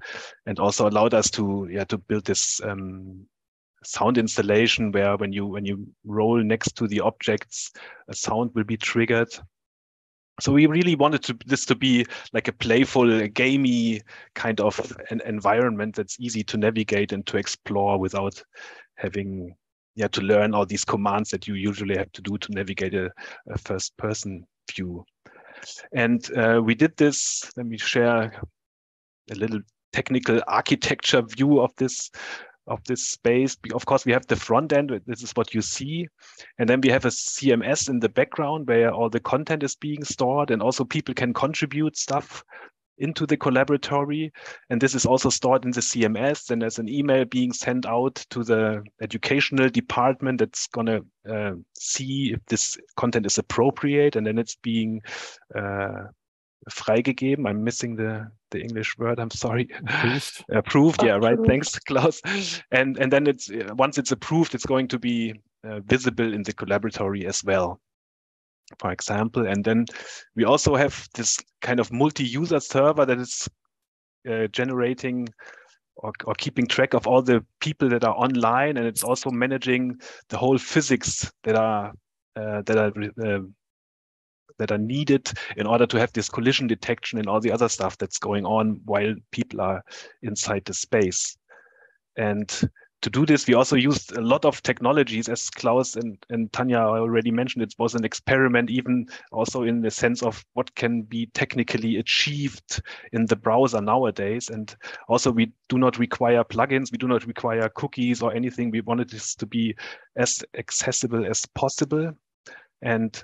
and also allowed us to yeah to build this um, sound installation where when you when you roll next to the objects a sound will be triggered. So we really wanted to, this to be like a playful a gamey kind of an environment that's easy to navigate and to explore without having yeah to learn all these commands that you usually have to do to navigate a, a first person view. And uh, we did this let me share a little technical architecture view of this of this space. Of course, we have the front end. This is what you see. And then we have a CMS in the background where all the content is being stored and also people can contribute stuff into the collaboratory. And this is also stored in the CMS. And there's an email being sent out to the educational department that's going to uh, see if this content is appropriate. And then it's being uh, freigegeben. I'm missing the the English word. I'm sorry. Approved. <laughs> approved. Yeah, right. Thanks, Klaus. And and then it's once it's approved, it's going to be uh, visible in the collaboratory as well. For example, and then we also have this kind of multi-user server that is uh, generating or, or keeping track of all the people that are online, and it's also managing the whole physics that are uh, that are uh, that are needed in order to have this collision detection and all the other stuff that's going on while people are inside the space. And to do this, we also used a lot of technologies, as Klaus and, and Tanja already mentioned. It was an experiment, even also in the sense of what can be technically achieved in the browser nowadays. And also, we do not require plugins, we do not require cookies or anything. We wanted this to be as accessible as possible. And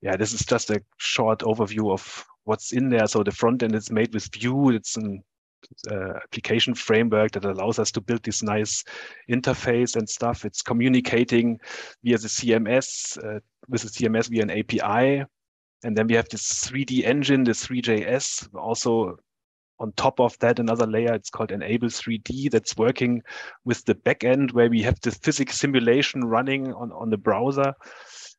yeah, this is just a short overview of what's in there. So the front end is made with Vue. It's an uh, application framework that allows us to build this nice interface and stuff. It's communicating via the CMS, uh, with the CMS via an API. And then we have this 3D engine, the Three.js, also on top of that, another layer, it's called Enable 3D, that's working with the backend where we have the physics simulation running on, on the browser.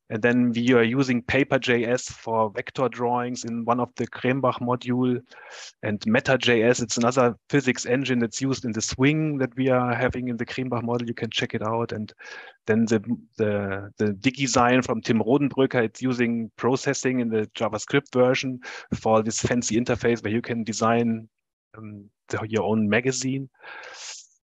And then we are using Paper.js for vector drawings in one of the Krembach module. And Matter.js, it's another physics engine that's used in the swing that we are having in the Krembach model. You can check it out. And then the, the, the DigDesign from Tim Rodenbröker, it's using processing in the JavaScript version for this fancy interface where you can design um, the, your own magazine.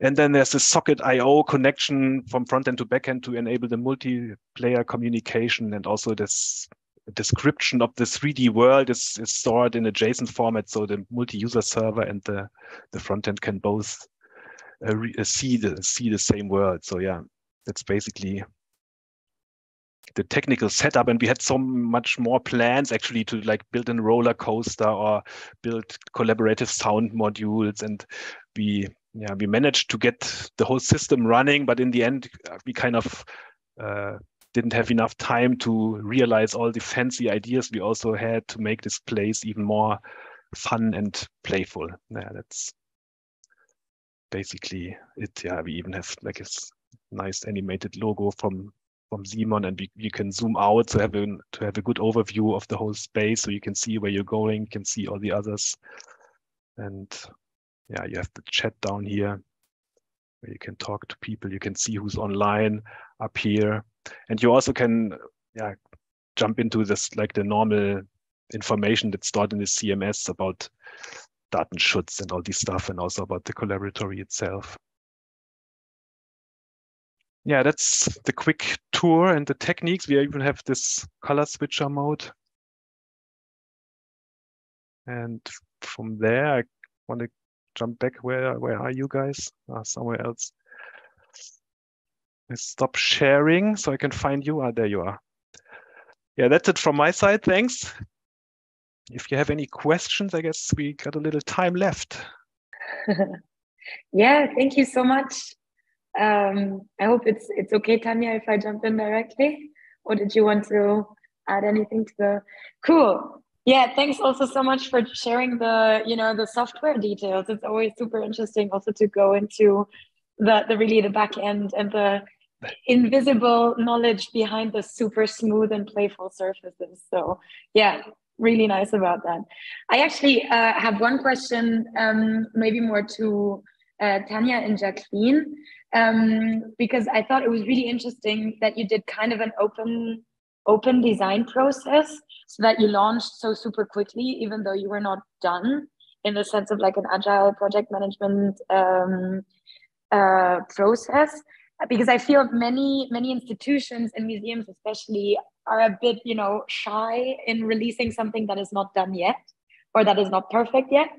And then there's the Socket.IO connection from front end to back end to enable the multiplayer communication and also this description of the 3D world is, is stored in a JSON format. So the multi-user server and the, the front end can both uh, uh, see the see the same world. So yeah, that's basically the technical setup and we had so much more plans actually to like build a roller coaster or build collaborative sound modules and we yeah, we managed to get the whole system running, but in the end, uh, we kind of uh, didn't have enough time to realize all the fancy ideas we also had to make this place even more fun and playful. Yeah, that's basically it. Yeah, we even have like a nice animated logo from from Simon, and we, you can zoom out to have a to have a good overview of the whole space, so you can see where you're going, can see all the others, and yeah, you have the chat down here where you can talk to people. You can see who's online up here. And you also can yeah, jump into this like the normal information that's stored in the CMS about Datenschutz and all this stuff and also about the collaboratory itself. Yeah, that's the quick tour and the techniques. We even have this color switcher mode. And from there, I want to jump back. Where where are you guys? Ah, somewhere else. Let's stop sharing so I can find you. Ah, there you are. Yeah, that's it from my side. Thanks. If you have any questions, I guess we got a little time left. <laughs> yeah, thank you so much. Um, I hope it's it's okay, Tanja, if I jump in directly, or did you want to add anything to the cool? Yeah, thanks also so much for sharing the, you know, the software details. It's always super interesting also to go into the, the really the back end and the invisible knowledge behind the super smooth and playful surfaces. So yeah, really nice about that. I actually uh, have one question, um, maybe more to uh, Tanja and Jacqueline, um, because I thought it was really interesting that you did kind of an open open design process so that you launched so super quickly, even though you were not done in the sense of like an agile project management um, uh, process. Because I feel many many institutions and museums, especially, are a bit you know shy in releasing something that is not done yet or that is not perfect yet.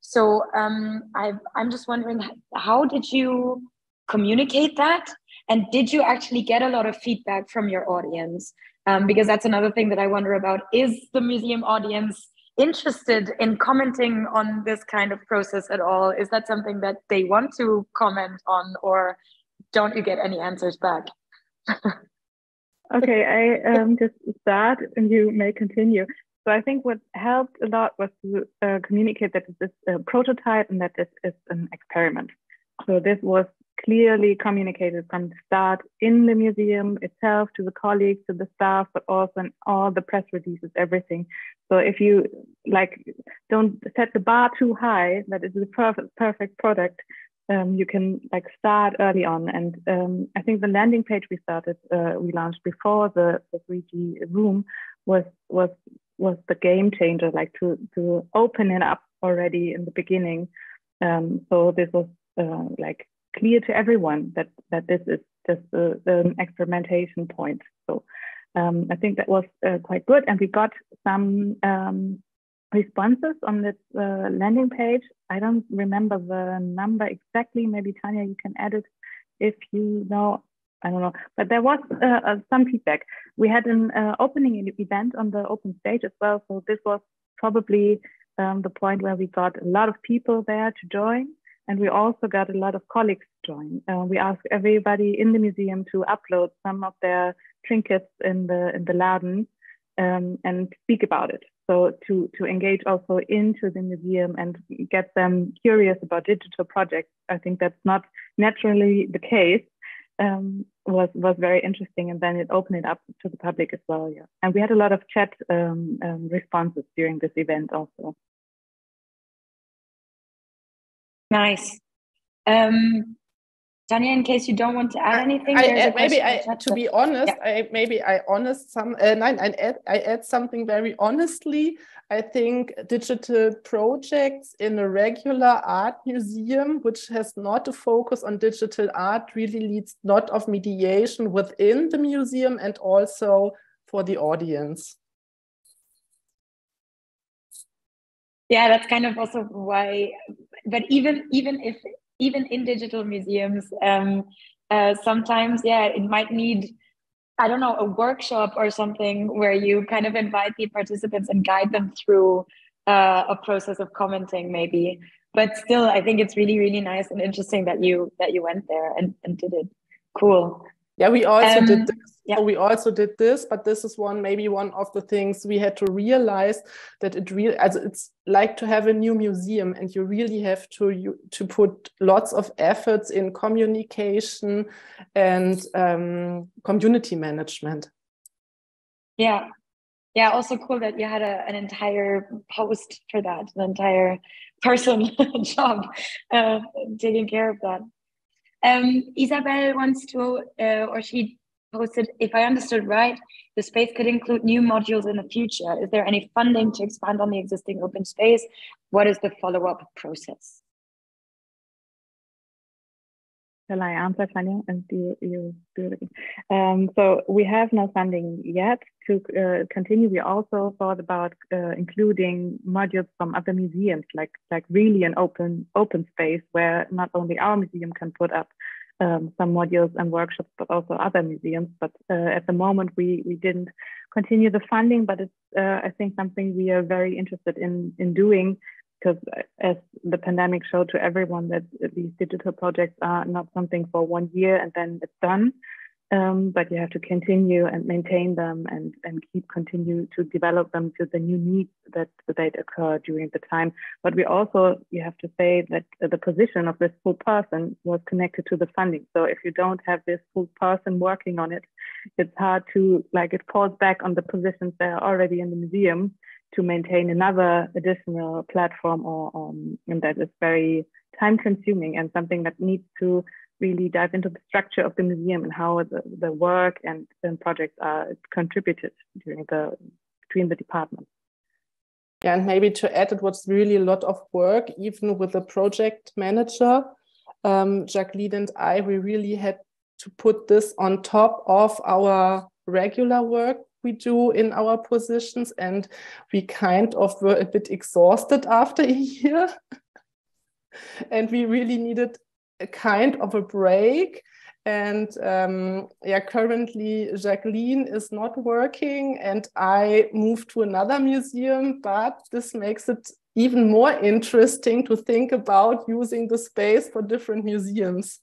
So um, i I'm just wondering, how did you communicate that? And did you actually get a lot of feedback from your audience? Um, because that's another thing that I wonder about. Is the museum audience interested in commenting on this kind of process at all? Is that something that they want to comment on, or don't you get any answers back? <laughs> okay, I um, just start and you may continue. So I think what helped a lot was to uh, communicate that this is a prototype and that this is an experiment. So this was clearly communicated from the start in the museum itself to the colleagues, to the staff, but also in all the press releases, everything. So if you like, don't set the bar too high, that is the perfect perfect product. Um, you can like start early on, and um, I think the landing page we started, uh, we launched before the, the 3D room was was was the game changer, like to to open it up already in the beginning. Um, so this was uh, like clear to everyone that that this is just the experimentation point. So um, I think that was uh, quite good, and we got some um, responses on this uh, landing page. I don't remember the number exactly. Maybe Tanja, you can add it if you know. I don't know, but there was uh, uh some feedback. We had an uh, opening event on the open stage as well, so this was probably um, the point where we got a lot of people there to join. And we also got a lot of colleagues to join. Uh, we asked everybody in the museum to upload some of their trinkets in the in the Laden um, and speak about it. So to to engage also into the museum and get them curious about digital projects. I think that's not naturally the case. Um, was was very interesting, and then it opened it up to the public as well. Yeah, and we had a lot of chat um, um responses during this event also. Nice. Um, Tanja, in case you don't want to add anything, I, I, maybe I, to be honest, yeah. I maybe I honest some. Uh, nine, I add, I add something very honestly. I think digital projects in a regular art museum, which has not a focus on digital art, really leads lot of mediation within the museum and also for the audience. yeah that's kind of also why but even even if even in digital museums um uh, sometimes yeah it might need i don't know a workshop or something where you kind of invite the participants and guide them through uh, a process of commenting maybe. But still i think it's really really nice and interesting that you that you went there and, and did it. Cool yeah we also um, did this. yeah. we also did this but this is one maybe one of the things we had to realize that it really as it's like to have a new museum and you really have to you, to put lots of efforts in communication and um, community management. Yeah. Yeah also cool that you had a, an entire post for that an entire person <laughs> job uh, taking care of that um, Isabel wants to, uh, or she posted, if I understood right, the space could include new modules in the future. Is there any funding to expand on the existing open space? What is the follow-up process? Shall I answer, Tanja, and you, you do it? Um, so we have no funding yet to uh, continue. We also thought about uh, including modules from other museums, like like really an open open space where not only our museum can put up um, some modules and workshops, but also other museums. But uh, at the moment, we we didn't continue the funding, but it's uh, I think something we are very interested in in doing because as the pandemic showed to everyone that these digital projects are not something for one year and then it's done. Um, but you have to continue and maintain them and, and keep continue to develop them to the new needs that that occur during the time. But we also you have to say that the position of this full person was connected to the funding. So if you don't have this full person working on it, it's hard to like it falls back on the positions that are already in the museum to maintain another additional platform or um, and that is very time consuming and something that needs to really dive into the structure of the museum and how the, the work and, and projects are contributed during the between the departments. Yeah, and maybe to add, it was really a lot of work, even with the project manager. Um, Jacqueline and I, we really had to put this on top of our regular work we do in our positions, and we kind of were a bit exhausted after a year. <laughs> and we really needed a kind of a break. And um, yeah, currently Jacqueline is not working, and I moved to another museum. But this makes it even more interesting to think about using the space for different museums.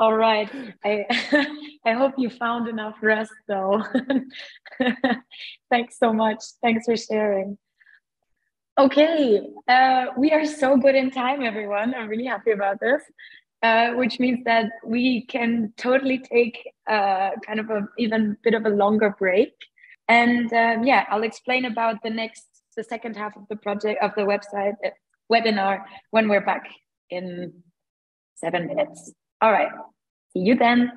All right. I <laughs> I hope you found enough rest though. <laughs> Thanks so much. Thanks for sharing. Okay, uh, we are so good in time, everyone. I'm really happy about this, uh, which means that we can totally take uh, kind of a even bit of a longer break. And um, yeah, I'll explain about the next, the second half of the project of the website uh, webinar when we're back in seven minutes. All right, see you then.